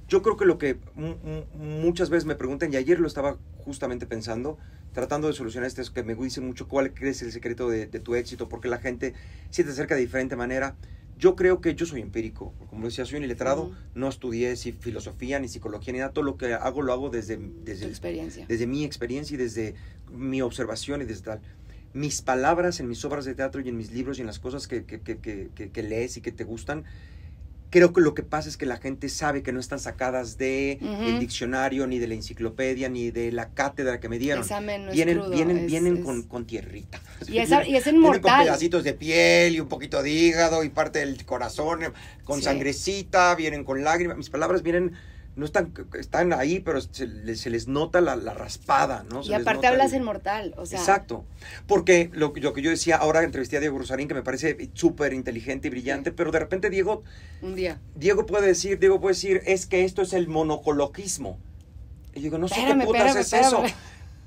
Yo creo que lo que mu- mu- muchas veces me preguntan, y ayer lo estaba justamente pensando, tratando de solucionar esto, es que me dicen mucho cuál crees el secreto de, de tu éxito, porque la gente sí te acerca de diferente manera. Yo creo que yo soy empírico, como decía, soy un iletrado, no estudié si filosofía, ni psicología, ni nada, todo lo que hago lo hago desde, desde, experiencia. desde mi experiencia y desde mi observación y desde tal. Mis palabras en mis obras de teatro y en mis libros y en las cosas que, que, que, que, que- que lees y que te gustan, creo que lo que pasa es que la gente sabe que no están sacadas de el diccionario, ni de la enciclopedia, ni de la cátedra que me dieron. Examen no es vienen vienen, vienen Con, con tierrita. Y es, y es Vienen con inmortal. pedacitos de piel y un poquito de hígado y parte del corazón, eh, con Sí. sangrecita, vienen con lágrimas. Mis palabras vienen, no están, están ahí, pero se les, se les nota la, la raspada, ¿no? Se Y aparte hablas el- en mortal, o sea... Exacto. Porque lo, que- lo que yo decía, ahora entrevisté a Diego Rosarín, que me parece súper inteligente y brillante, pero de repente Diego, Un día. Diego puede decir, Diego puede decir, es que esto es el monocoloquismo. Y yo digo, no sé qué putas espérame, es eso.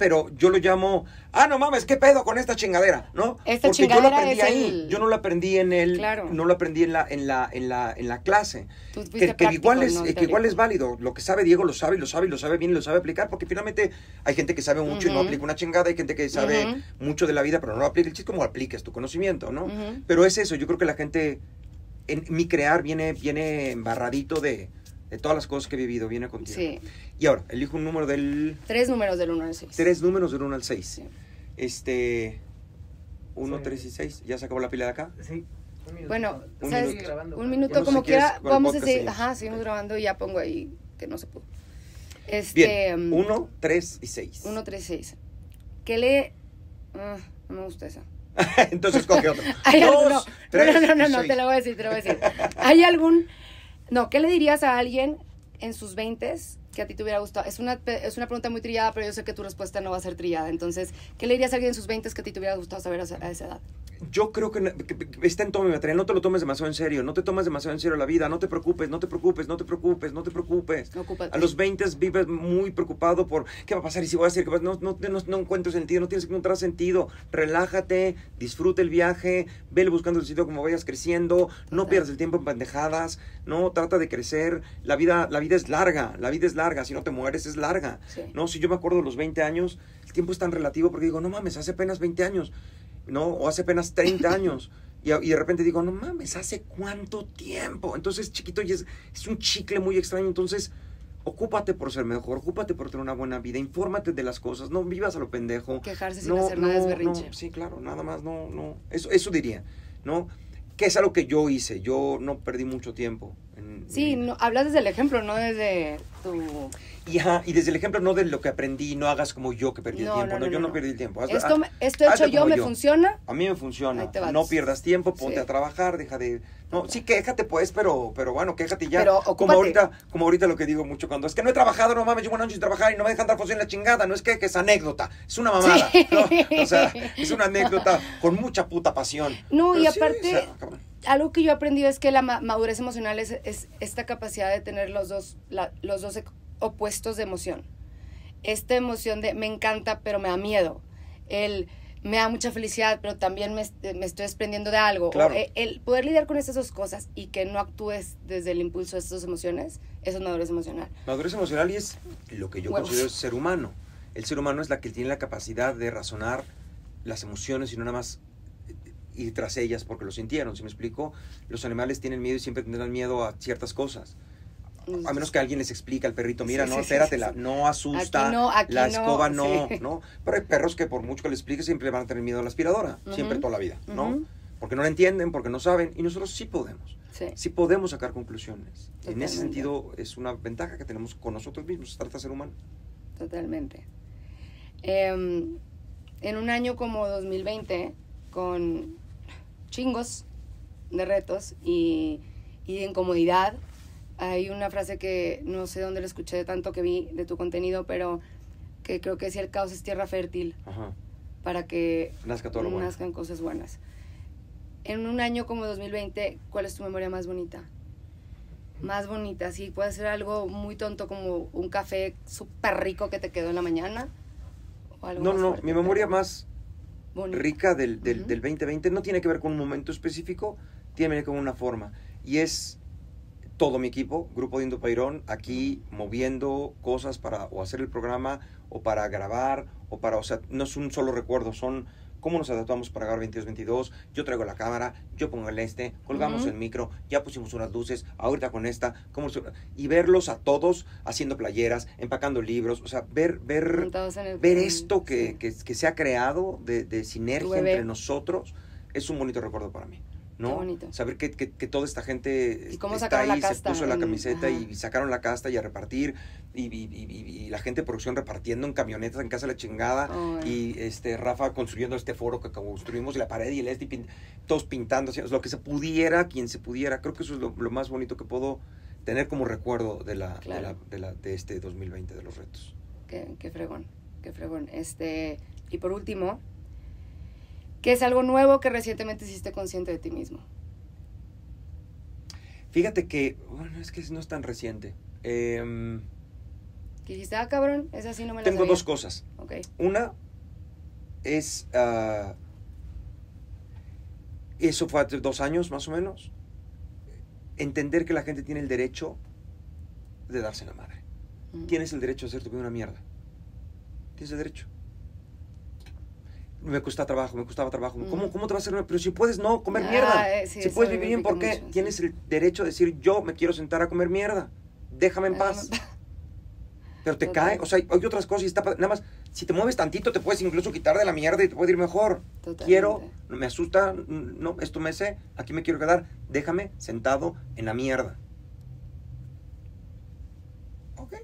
Pero yo lo llamo, ah, no mames, ¿qué pedo con esta chingadera? ¿No? Esta Porque yo lo aprendí ahí. el- Yo no lo aprendí en el, Claro. no lo aprendí en la, en la, en la, en la clase. Tú Que, que práctico, igual es, no que igual es válido. Lo que sabe Diego lo sabe y lo sabe y lo sabe bien y lo sabe aplicar. Porque finalmente hay gente que sabe mucho y no aplica una chingada. Hay gente que sabe mucho de la vida, pero no lo aplica. El chiste como apliques tu conocimiento, ¿no? Ujú. Pero es eso. Yo creo que la gente, en mi crear viene, viene embarradito de, de todas las cosas que he vivido. Viene contigo. Sí. Y ahora, elijo un número del... Tres números del uno al seis. Tres números del 1 al 6. Sí. Este... 1, Sí. 3 y 6. ¿Ya se acabó la pila de acá? Sí. Un minuto. Bueno, Un ¿sabes? minuto. grabando, Un minuto Bueno, como si quiera, vamos a seguir, seguimos. ajá, seguimos grabando y ya pongo ahí que no se pudo. Este, Bien. 1, 3 y 6. 1, 3, 6. ¿Qué le...? Ah, no me gusta esa. [laughs] Entonces coge otro. [laughs] ¿Hay Dos, alguno? tres no, no, no, no, y no, seis. te lo voy a decir, te lo voy a decir. ¿Hay algún... No, ¿qué le dirías a alguien en sus 20 que a ti te hubiera gustado? Es una, es una pregunta muy trillada, pero yo sé que tu respuesta no va a ser trillada. Entonces, ¿qué le dirías a alguien en sus 20 que a ti te hubiera gustado saber a esa, a esa edad? Yo creo que, que- que está en todo mi material. No te lo tomes demasiado en serio. No te tomes demasiado en serio la vida. No te preocupes, no te preocupes, no te preocupes, no te preocupes. Ocúpate. A los 20 vives muy preocupado por qué va a pasar y si voy a hacer. qué va- No, no, no, no encuentro sentido, no tienes que encontrar sentido. Relájate, disfruta el viaje, vele buscando el sitio como vayas creciendo. No Total. pierdas el tiempo en pendejadas. No, trata de crecer. La vida, la vida es larga, la vida es larga. Si no te mueres, es larga. Sí. No, si yo me acuerdo de los 20 años, el tiempo es tan relativo porque digo, no mames, hace apenas 20 años, ¿no? O hace apenas 30 [laughs] años. Y, y de repente digo, no mames, ¿hace cuánto tiempo? Entonces, chiquito, y es, es un chicle muy extraño. Entonces, ocúpate por ser mejor, ocúpate por tener una buena vida, infórmate de las cosas, no vivas a lo pendejo. Quejarse sin hacer nada es berrinche. no, sí, claro, nada más, no, no. Eso, eso diría, ¿no? Que es algo que yo hice, yo no perdí mucho tiempo. Sí, no, hablas desde el ejemplo, no desde tu... Y, ajá, y desde el ejemplo no de lo que aprendí, no hagas como yo que perdí No, el tiempo. No, yo no, perdí el tiempo. Haz- Esto, hecho yo me yo. funciona. A mí me funciona. No pierdas tiempo, ponte Sí. a trabajar, deja de... No, sí, quéjate pues, pero, pero bueno, quéjate ya. Pero como ahorita, como ahorita lo que digo mucho cuando es que no he trabajado, no mames, llevo una noche sin trabajar y no me dejan dar función en la chingada. No es que, que es anécdota, es una mamada. Sí. ¿no? O sea, es una anécdota con mucha puta pasión. No, y sí, aparte, o sea, cabrón. algo que yo he aprendido es que la ma- madurez emocional es, es esta capacidad de tener los dos, la- los dos opuestos de emoción. Esta emoción de me encanta, pero me da miedo. El me da mucha felicidad, pero también me, me estoy desprendiendo de algo. Claro. O, eh, el poder lidiar con estas dos cosas y que no actúes desde el impulso de estas dos emociones, eso es madurez emocional. Madurez emocional y es lo que yo considero ser humano. El ser humano es la que tiene la capacidad de razonar las emociones y no nada más ir tras ellas porque lo sintieron. Si me explico, los animales tienen miedo y siempre tendrán miedo a ciertas cosas. A menos que alguien les explique al perrito, mira, Sí, no, sí, espérate, sí, no asusta, Aquí no, aquí la escoba no. ¿no? Pero hay perros que por mucho que les explique siempre van a tener miedo a la aspiradora, siempre toda la vida, ¿no? Porque no la entienden, porque no saben, y nosotros sí podemos, Sí. podemos sacar conclusiones. En ese sentido es una ventaja que tenemos con nosotros mismos, se trata de ser humano. Totalmente. Em, en un año como 2020, con chingos de retos y, y de incomodidad, hay una frase que no sé dónde la escuché de tanto que vi de tu contenido, pero que creo que decía el caos es tierra fértil Ajá. para que Nazca todo lo bueno. nazcan cosas buenas. En un año como 2020, ¿cuál es tu memoria más bonita? Más bonita, sí, puede ser algo muy tonto como un café súper rico que te quedó en la mañana. o algo No, no, fuerte, mi memoria más rica del, del 2020 no tiene que ver con un momento específico, tiene que ver con una forma. Y es todo mi equipo, Grupo de Indo Pairón, aquí moviendo cosas para o hacer el programa o para grabar o para, o sea, no es un solo recuerdo, son cómo nos adaptamos para grabar 22-22, yo traigo la cámara, yo pongo el este, colgamos el micro, ya pusimos unas luces, ahorita con esta, cómo y verlos a todos haciendo playeras, empacando libros, o sea, ver, ver, el- ver esto que, sí. que, que se ha creado de, de sinergia entre nosotros es un bonito recuerdo para mí. ¿No? Qué bonito. Saber que, que- que toda esta gente Y cómo está la ahí, se puso la camiseta y sacaron la casta y a repartir y, la gente de producción repartiendo en camionetas en casa de la chingada y este Rafa construyendo este foro que construimos y la pared y el este pin- todos pintando, así, lo que se pudiera, quien se pudiera. Creo que eso es lo, lo más bonito que puedo tener como recuerdo de, la, de, Claro. la- de, la- de este 2020, de los retos. Qué, qué fregón, qué fregón. Este, y por último, ¿qué es algo nuevo que recientemente hiciste consciente de ti mismo? Fíjate que, bueno, es que no es tan reciente. Que dijiste, ah, cabrón, esa sí no me la tengo sabía. dos cosas. Ok. Una es, ah, eso fue hace dos años más o menos, entender que la gente tiene el derecho de darse la madre. Mm. Tienes el derecho de hacer tu vida una mierda. Tienes el derecho. Me cuesta trabajo, me costaba trabajo. ¿Cómo. ¿Cómo te vas a hacer? Pero si puedes no comer Ah, mierda. eh, sí, si puedes vivir bien, ¿por qué? mucho, sí. Tienes el derecho de decir, yo me quiero sentar a comer mierda. Déjame en paz. Pero te Total. cae, o sea, hay, otras cosas y está, nada más, si te mueves tantito te puedes incluso quitar de la mierda y te puede ir mejor. Totalmente. Quiero, me asusta, no, esto me sé, aquí me quiero quedar, déjame sentado en la mierda. Ok.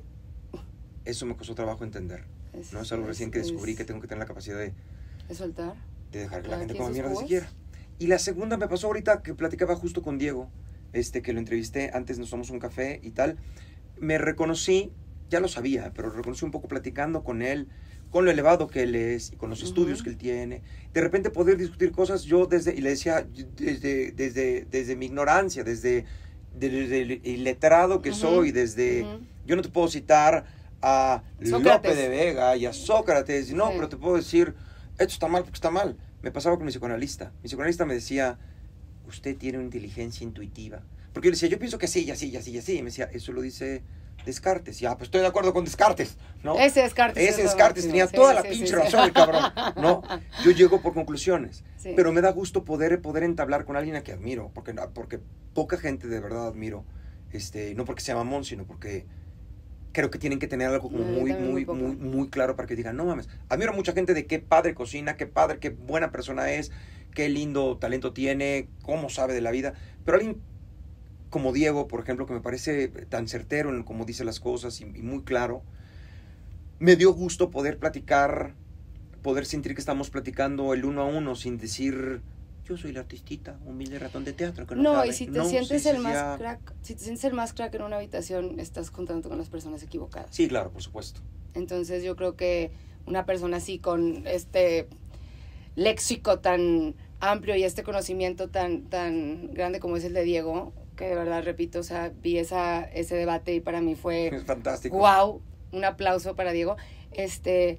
Eso me costó trabajo entender. Es- No es algo recién que es- descubrí que tengo que tener la capacidad de, Es soltar. de dejar que la gente coma mierda jugos. siquiera. Y la segunda me pasó ahorita que platicaba justo con Diego, este que lo entrevisté, antes nos tomamos un café y tal. Me reconocí, ya lo sabía, pero reconocí un poco platicando con él, con lo elevado que él es y con los Ujú. estudios que él tiene. De repente poder discutir cosas, yo desde, y le decía, desde, desde, desde mi ignorancia, desde, desde el iletrado que Ujú, soy, desde... ujú. Yo no te puedo citar a Sócrates. Lope de Vega y a Sócrates, no, Sí. pero te puedo decir, esto está mal porque está mal. Me pasaba con mi psicoanalista. Mi psicoanalista me decía, usted tiene una inteligencia intuitiva. Porque yo le decía, yo pienso que sí, y así, y así, y así. Y me decía, eso lo dice Descartes. Ya, pues estoy de acuerdo con Descartes, ¿no? Ese Descartes. Ese Descartes tenía Sí, toda la sí, pinche sí, razón, el cabrón, ¿no? [laughs] Yo llego por conclusiones. Pero me da gusto poder, poder entablar con alguien a que admiro, porque, porque poca gente de verdad admiro, este, no porque sea mamón, sino porque creo que tienen que tener algo como muy, muy, muy muy, claro para que digan, no mames, admiro a mucha gente de qué padre cocina, qué padre, qué buena persona es, qué lindo talento tiene, cómo sabe de la vida, pero alguien como Diego, por ejemplo, que me parece tan certero en cómo dice las cosas y, y muy claro, me dio gusto poder platicar, poder sentir que estamos platicando el uno a uno sin decir, yo soy el artistita, humilde ratón de teatro que no, No, sabe". y si te No, sientes sí, el sí, más ya- crack, si te sientes el más crack en una habitación, estás contando con las personas equivocadas. Sí, claro, por supuesto. Entonces yo creo que una persona así con este léxico tan amplio y este conocimiento tan, tan grande como es el de Diego, que de verdad, repito, o sea, vi esa, ese debate y para mí fue [laughs] Es fantástico. wow, un aplauso para Diego. Este,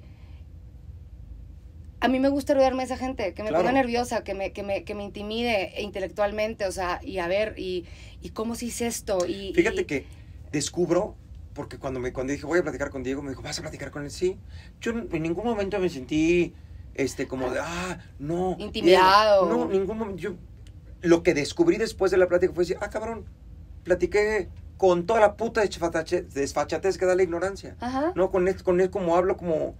a mí me gusta rodearme de esa gente, que me Claro. ponga nerviosa, que me, que me, que me intimide intelectualmente, o sea, y a ver, y, y cómo se hizo esto, y... Fíjate y- que descubro, porque cuando me cuando dije voy a platicar con Diego, me dijo, ¿vas a platicar con él? Sí. Yo en ningún momento me sentí este como de, ah, no. Intimidado. Diego". No, ningún momento. Yo, lo que descubrí después de la plática fue decir, ah, cabrón, platiqué con toda la puta desfachatez que da la ignorancia. Ajá. No, con él, con él como hablo, como...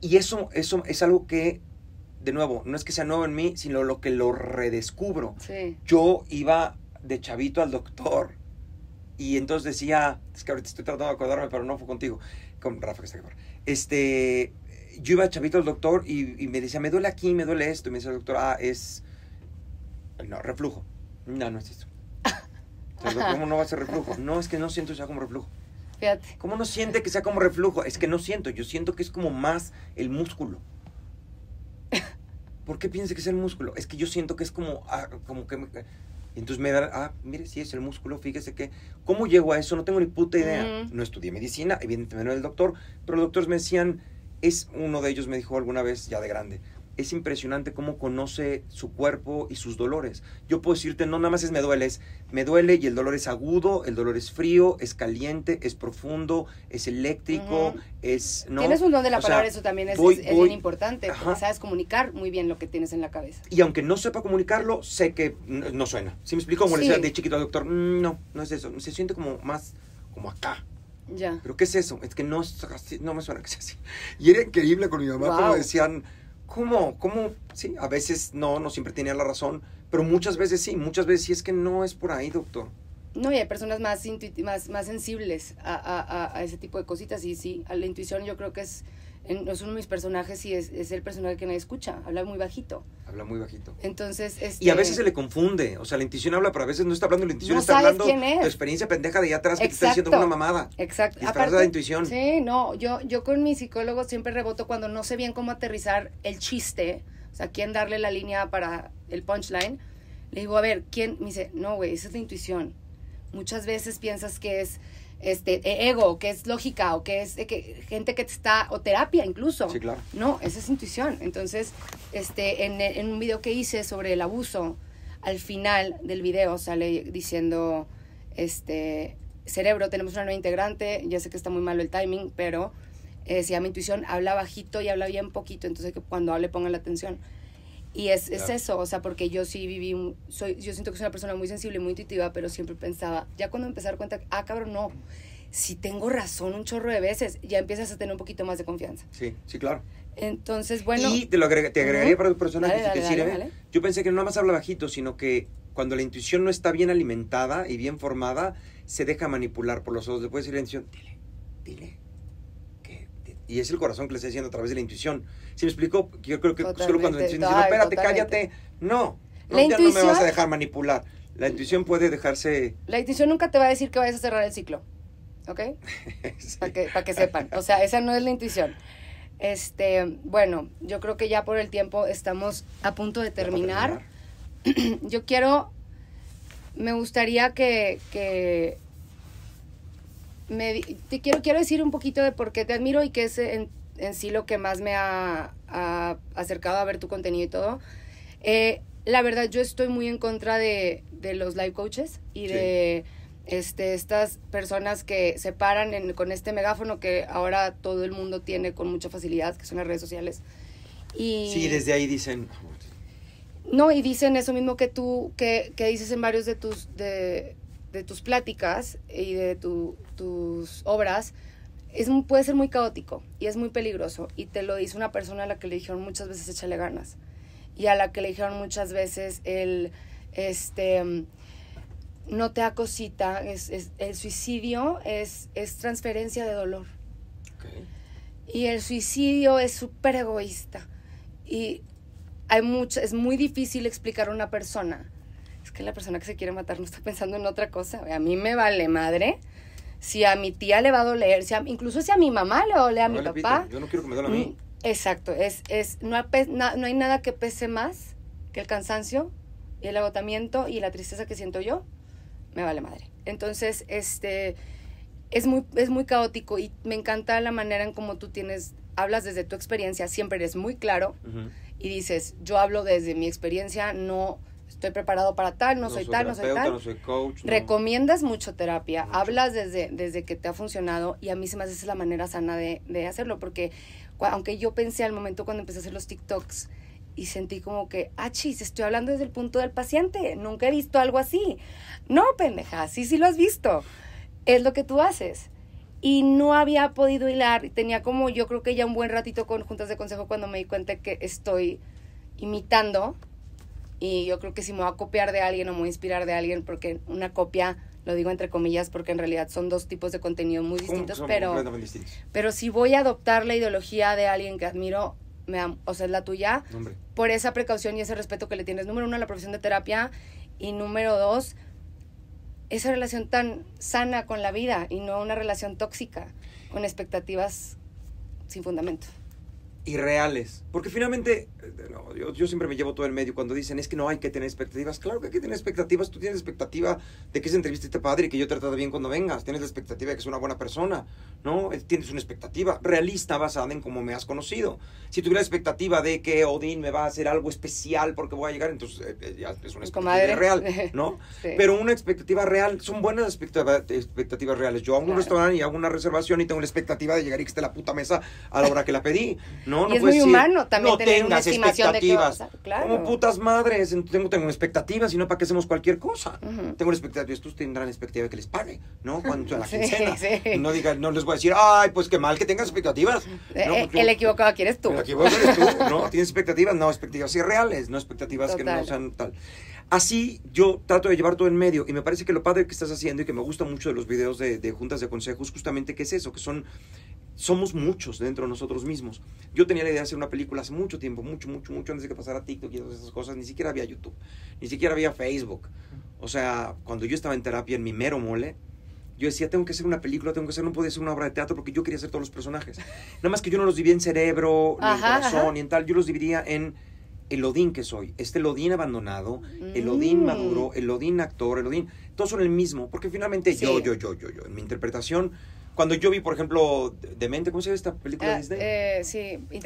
Y eso, eso es algo que, de nuevo, no es que sea nuevo en mí, sino lo que lo redescubro Sí. yo iba de chavito al doctor y entonces decía, es que ahorita estoy tratando de acordarme, pero no fue contigo, con Rafa que está aquí. Este, yo iba chavito al doctor y, y me decía, me duele aquí, me duele esto. Y me decía el doctor, ah, es, no, reflujo. No, no es eso. [laughs] O sea, doctor, ¿Cómo no va a ser reflujo? No, es que no siento sea como reflujo. Fíjate. ¿Cómo no siente que sea como reflujo? Es que no siento, yo siento que es como más el músculo. ¿Por qué piensa que es el músculo? Es que yo siento que es como, ah, como que... me- entonces me da, ah, mire, sí es el músculo, fíjese que... ¿Cómo llego a eso? No tengo ni puta idea. No estudié medicina, evidentemente no era el doctor, pero los doctores me decían, es uno de ellos me dijo alguna vez, ya de grande, es impresionante cómo conoce su cuerpo y sus dolores. Yo puedo decirte, no nada más es me duele, es me duele y el dolor es agudo, el dolor es frío, es caliente, es profundo, es eléctrico, Ujú. es... ¿no? Tienes un don de la O sea, palabra, eso también es, voy- es- es voy- bien importante, porque sabes comunicar muy bien lo que tienes en la cabeza. Y aunque no sepa comunicarlo, sé que no, no suena. ¿Sí me explico? Como le decía de chiquito al doctor, "Mm, no, no es eso. Se siente como más, como acá. Ya. ¿Pero qué es eso? Es que no, no me suena que sea así. Y era increíble con mi mamá, Wow. como decían, ¿cómo? ¿Cómo? Sí, a veces no, no siempre tenía la razón, pero muchas veces sí, muchas veces sí es que no es por ahí, doctor. No, y hay personas más, más, más sensibles a- a- a ese tipo de cositas. Y sí, a la intuición yo creo que es, en- es uno de mis personajes y es, es el personaje que nadie escucha. Habla muy bajito. Habla muy bajito. Entonces, este, Y a veces se le confunde, o sea, la intuición habla, pero a veces no está hablando de la intuición, No está sabes hablando quién es. tu experiencia pendeja de allá atrás que te está diciendo Exacto. una mamada. Exacto. Y estás de la intuición. Sí, no, yo, yo con mi psicólogo siempre reboto cuando no sé bien cómo aterrizar el chiste, o sea, quién darle la línea para el punchline. Le digo, a ver, ¿quién? Me dice, no, güey, esa es la intuición. Muchas veces piensas que es este e- ego, que es lógica, o que es que, gente que te está, o terapia incluso. Sí, claro. No, esa es intuición. Entonces, este, en, en un video que hice sobre el abuso, al final del video sale diciendo, este, cerebro, tenemos una nueva integrante, ya sé que está muy malo el timing, pero eh, se llama intuición, habla bajito y habla bien poquito, entonces que cuando hable pongan la atención. Y es, es eso, o sea, porque yo sí viví, soy, yo siento que soy una persona muy sensible, muy intuitiva, pero siempre pensaba, ya cuando empecé a dar cuenta, ah, cabrón, no, si tengo razón un chorro de veces, ya empiezas a tener un poquito más de confianza. Sí, sí, claro. Entonces, bueno. y te lo agrega- te agregaría para tu personaje Dale, si te dale, sirve. Yo pensé que no nada más habla bajito, sino que cuando la intuición no está bien alimentada y bien formada, se deja manipular por los ojos. Después decir la intuición, dile, dile. Que te-". Y es el corazón que le está diciendo a través de la intuición. ¿Sí me explico? Yo creo que solo cuando la intuición dice, no, espérate, totalmente. cállate. No, no La ya no me vas a dejar manipular. La intuición puede dejarse... La intuición nunca te va a decir que vayas a cerrar el ciclo. ¿Ok? [laughs] sí. Para que, pa' que sepan. O sea, esa no es la intuición. Este, bueno, yo creo que ya por el tiempo estamos a punto de terminar. [clears throat] Yo quiero, me gustaría que, que me, te quiero, quiero decir un poquito de por qué te admiro y qué es en, en sí lo que más me ha, ha acercado a ver tu contenido y todo. Eh, la verdad, yo estoy muy en contra de, de los life coaches y Sí. de este, estas personas que se paran en- con este megáfono que ahora todo el mundo tiene con mucha facilidad, que son las redes sociales. Y, Sí, desde ahí dicen... no, y dicen eso mismo que tú, que, que dices en varios de tus, de, de tus pláticas y de tu- tus obras, es, puede ser muy caótico y es muy peligroso. Y te lo dice una persona a la que le dijeron muchas veces échale ganas. Y a la que le dijeron muchas veces el, este, no te da cosita, es, es- el suicidio es, es transferencia de dolor. Y el suicidio es súper egoísta. Y hay mucho, es muy difícil explicar a una persona. Que la persona que se quiere matar no está pensando en otra cosa. A mí me vale madre. Si a mi tía le va a doler, si a- incluso si a mi mamá le va a doler, a mi Vale, papá. pito, Yo no quiero que me duela a mí. Mm, Exacto, es, es, no, no hay nada que pese más que el cansancio y el agotamiento y la tristeza que siento yo, me vale madre. Entonces, este, es muy, es muy caótico y me encanta la manera en cómo tú tienes, hablas desde tu experiencia, siempre eres muy claro y dices, yo hablo desde mi experiencia, no estoy preparado para tal, no, soy, tal, no soy tal. No soy coach. no. Recomiendas mucho terapia, Mucho. hablas desde, desde que te ha funcionado y a mí se me hace esa es la manera sana de, de hacerlo, porque aunque yo pensé al momento cuando empecé a hacer los TikToks y sentí como que, ah, chis, estoy hablando desde el punto del paciente, nunca he visto algo así. No, pendeja, sí, sí lo has visto. Es lo que tú haces. Y no había podido hilar, tenía como yo creo que ya un buen ratito con juntas de consejo cuando me di cuenta que estoy imitando y yo creo que si me voy a copiar de alguien o me voy a inspirar de alguien, porque una copia, lo digo entre comillas, porque en realidad son dos tipos de contenido muy distintos, Son pero, distintos. pero si voy a adoptar la ideología de alguien que admiro, me, o sea, es la tuya, hombre. por esa precaución y ese respeto que le tienes. Número uno, la profesión de terapia. Y número dos, esa relación tan sana con la vida y no una relación tóxica, con expectativas sin fundamento. irreales. Porque finalmente, no, yo, yo siempre me llevo todo el medio cuando dicen es que no hay que tener expectativas. Claro que hay que tener expectativas. Tú tienes expectativa de que esa entrevista esté padre y que yo te trate bien cuando vengas. Tienes la expectativa de que es una buena persona. ¿No? Eh, Tienes una expectativa realista basada en cómo me has conocido. Si tuviera expectativa de que Odín me va a hacer algo especial porque voy a llegar, entonces eh, eh, ya es una expectativa Comadre. real. [laughs] ¿No? Sí. Pero una expectativa real, son buenas expectativa- expectativas reales. Yo hago un restaurante y hago una reservación y tengo la expectativa de llegar y que esté la puta mesa a la hora que la pedí. No, [laughs] Y no es muy decir, humano también no tener una de qué a expectativas. claro. Como putas madres, tengo, tengo expectativas, y no para que hacemos cualquier cosa. Ujú. Tengo la expectativa, estos tendrán expectativa de que les pague, ¿no? [laughs] Cuando la Sí, quincena. sí. No, diga, no les voy a decir, ay, pues qué mal que tengas expectativas. Eh, No, eh, pues yo- el equivocado aquí eres tú. el equivocado eres tú, ¿no? Tienes expectativas, no, expectativas irreales, no expectativas que no sean tal. Así yo trato de llevar todo en medio y me parece que lo padre que estás haciendo y que me gusta mucho de los videos de, de juntas de consejos, justamente que es eso, que son, somos muchos dentro de nosotros mismos. Yo tenía la idea de hacer una película hace mucho tiempo, mucho, mucho, mucho antes de que pasara TikTok y todas esas cosas, ni siquiera había YouTube, ni siquiera había Facebook. O sea, cuando yo estaba en terapia en mi mero mole, yo decía, tengo que hacer una película, tengo que hacer, no podía hacer una obra de teatro porque yo quería hacer todos los personajes. Nada más que yo no los dividía en cerebro, ni en Ajá, corazón, ajá. ni en tal, yo los dividía en el Odín que soy, este Odín abandonado, el Odín Mm. maduro, el Odín actor, el Odín, todos son el mismo, porque finalmente yo, yo, yo, yo, yo, en mi interpretación, cuando yo vi, por ejemplo, Demente, ¿cómo se llama esta película de Ah, Disney? eh, sí, intensamente.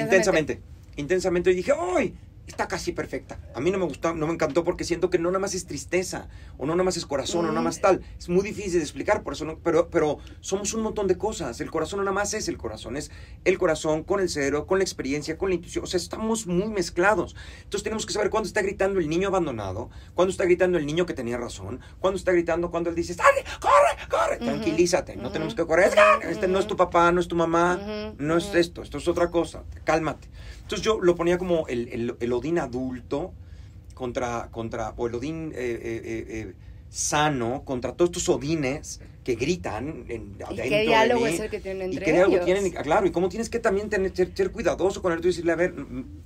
intensamente, intensamente, y dije, ¡ay! Está casi perfecta. A mí no me gustó, no me encantó porque siento que no nada más es tristeza, o no nada más es corazón, o nada Mm. más tal. Es muy difícil de explicar, por eso no, pero, pero somos un montón de cosas. El corazón no nada más es el corazón, es el corazón con el cerebro, con la experiencia, con la intuición. O sea, estamos muy mezclados. Entonces tenemos que saber cuándo está gritando el niño abandonado, cuándo está gritando el niño que tenía razón, cuándo está gritando cuando él dice, ¡Sale, corre, corre! Ujú, Tranquilízate, no tenemos que correr. Este no es tu papá, no es tu mamá, no es esto, esto es otra cosa. Cálmate. Entonces yo lo ponía como el, el, Odín adulto contra, contra o el Odín eh, eh, eh, sano contra todos estos Odines que gritan en, ¿Y adentro qué de diálogo mí. es el que tienen y entre qué diálogo ellos? tienen, claro, y cómo tienes que también tener, ser, ser cuidadoso con él y decirle, a ver,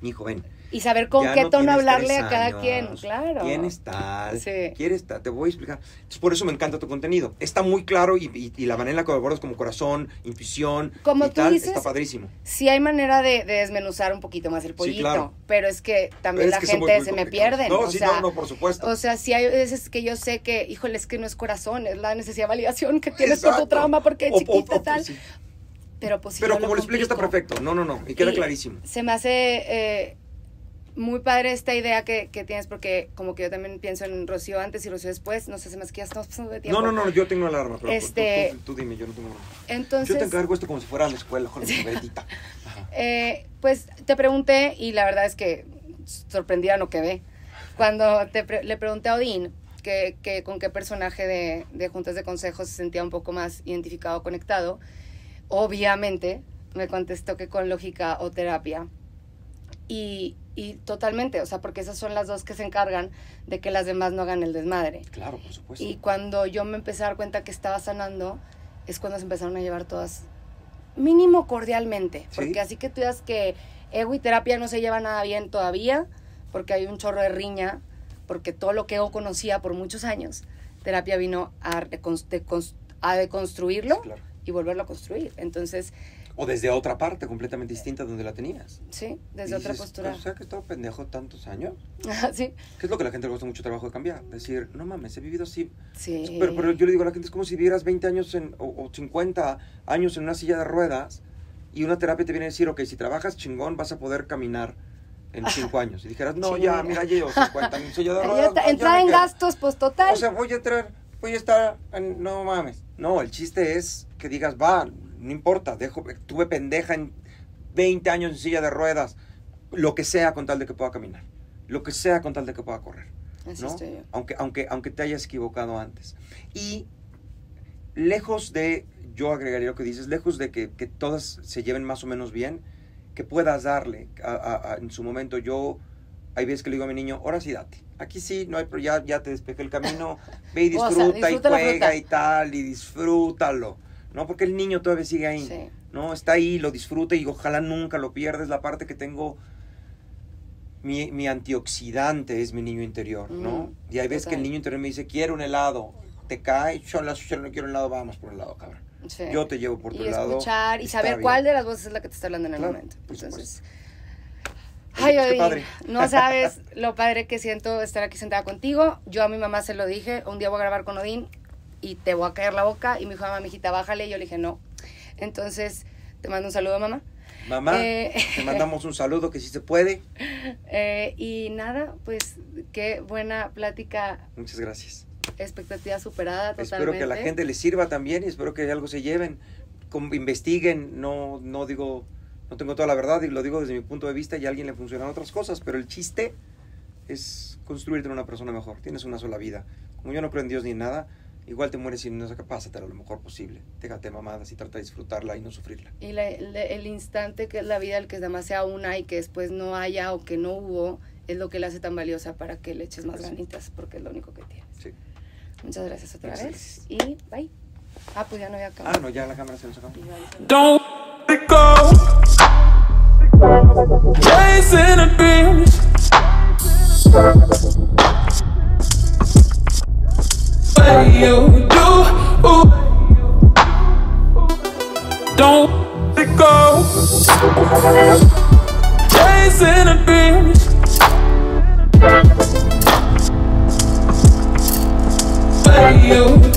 mi joven, Y saber con qué no tono hablarle a cada años, quien, claro. Tienes tal, Sí. quieres tal, te voy a explicar. Entonces, por eso me encanta tu contenido. Está muy claro y, y, y la manera en la que abordas como corazón, intuición Como y tú tal, dices, está padrísimo. Sí hay manera de, de desmenuzar un poquito más el pollito, claro. pero es que también Es la que gente se me pierden. No, o sí, sea, no, no, por supuesto. O sea, sí hay veces que yo sé que, híjole, es que no es corazón, es la necesidad de validación que tienes por tu Exacto. trauma porque O- o- chiquita o- tal. sí. Pero pues sí, Pero como lo explica está complico. perfecto. No, no, no. Y queda Y clarísimo. Se me hace eh, muy padre esta idea que, que tienes porque como que yo también pienso en Rocío antes y Rocío después. No sé, se me hace que ya estamos pasando de tiempo. No, no, no, yo tengo alarma. Pero Este- tú, tú- tú dime, yo no tengo alarma. Entonces, Yo te encargo esto como si fuera a la escuela con. [laughs] Ajá. eh, pues te pregunté y la verdad es que sorprendida no quedé. Cuando te pre- le pregunté a Odín que, que con qué personaje de, de Juntas de Consejos se sentía un poco más identificado, conectado, obviamente me contestó que con lógica o terapia. Y, y totalmente, o sea, porque esas son las dos que se encargan de que las demás no hagan el desmadre. Claro, por supuesto. Y cuando yo me empecé a dar cuenta que estaba sanando, es cuando se empezaron a llevar todas, mínimo cordialmente. Sí. Porque así que tú digas que ego y terapia no se llevan nada bien todavía, porque hay un chorro de riña, porque todo lo que ego conocía por muchos años, terapia vino a, a deconstruirlo claro. y volverlo a construir. Entonces, O desde otra parte completamente distinta donde la tenías. sí, desde Y otra dices, postura. O sea, que estaba pendejo tantos años. sí, Que es lo que a la gente le cuesta mucho trabajo de cambiar. Decir, no mames, he vivido así. sí. Pero, pero yo le digo a la gente, es como si vivieras 20 años en, o, o 50 años en una silla de ruedas y una terapia te viene a decir, ok, si trabajas chingón vas a poder caminar en 5 años. Y dijeras, no, Sí. ya, mira, llevo 50 en silla de ruedas. está, entrar en quedo". gastos, pues total. O sea, voy a entrar, voy a estar, en- no mames. No, el chiste es que digas, va, no importa, dejo, tuve pendeja en 20 años en silla de ruedas, lo que sea con tal de que pueda caminar, lo que sea con tal de que pueda correr. Así ¿no? estoy yo. Aunque, aunque, aunque te hayas equivocado antes. Y lejos de, yo agregaría lo que dices, lejos de que, que todas se lleven más o menos bien, que puedas darle a- a- a- en su momento. Yo, hay veces que le digo a mi niño, ahora sí date. Aquí sí, no hay, pro- ya, ya te despejé el camino, ve y [laughs] O sea, disfruta y juega y tal, y disfrútalo. ¿No? Porque el niño todavía sigue ahí. Sí. ¿no? Está ahí, lo disfruta y ojalá nunca lo pierdes. La parte que tengo, mi, mi antioxidante es mi niño interior, ¿no? Mm, y hay veces que el niño interior me dice, quiero un helado. Te cae, yo no quiero un helado, vamos por un helado, cabrón. Sí. Yo te llevo por tu y helado. escuchar y saber bien. cuál de las voces es la que te está hablando en el Claro, momento. Entonces, ay, pues padre. no sabes lo padre que siento estar aquí sentada contigo. Yo a mi mamá se lo dije, un día voy a grabar con Odín y te voy a caer la boca. Y dijo, mamá, mijita, bájale. Y yo le dije, no. Entonces, te mando un saludo, mamá. Mamá, Eh. te [laughs] mandamos un saludo que si se puede. Eh, y nada, pues qué buena plática, Muchas gracias. Expectativa superada totalmente. Espero que a la gente les sirva también y espero que algo se lleven. Com- investiguen, no, no digo, no tengo toda la verdad y lo digo desde mi punto de vista y a alguien le funcionan otras cosas, pero el chiste es construirte una persona mejor. Tienes una sola vida. Como yo no creo en Dios ni en nada, igual te mueres y no capaz de lo mejor posible. Déjate mamadas y trata de disfrutarla y no sufrirla. Y la- la- el instante que es la vida, el que nada más sea una y que después no haya o que no hubo, es lo que la hace tan valiosa para que le eches más Así. ganitas, porque es lo único que tienes. Sí. Muchas gracias otra Muchas vez. Y bye. Ah, pues ya no había Ah, acabado. no, ya la cámara se nos acabó. Don't let go. Chasing a dream. What you do? Don't let go. Chasing a dream. What you do?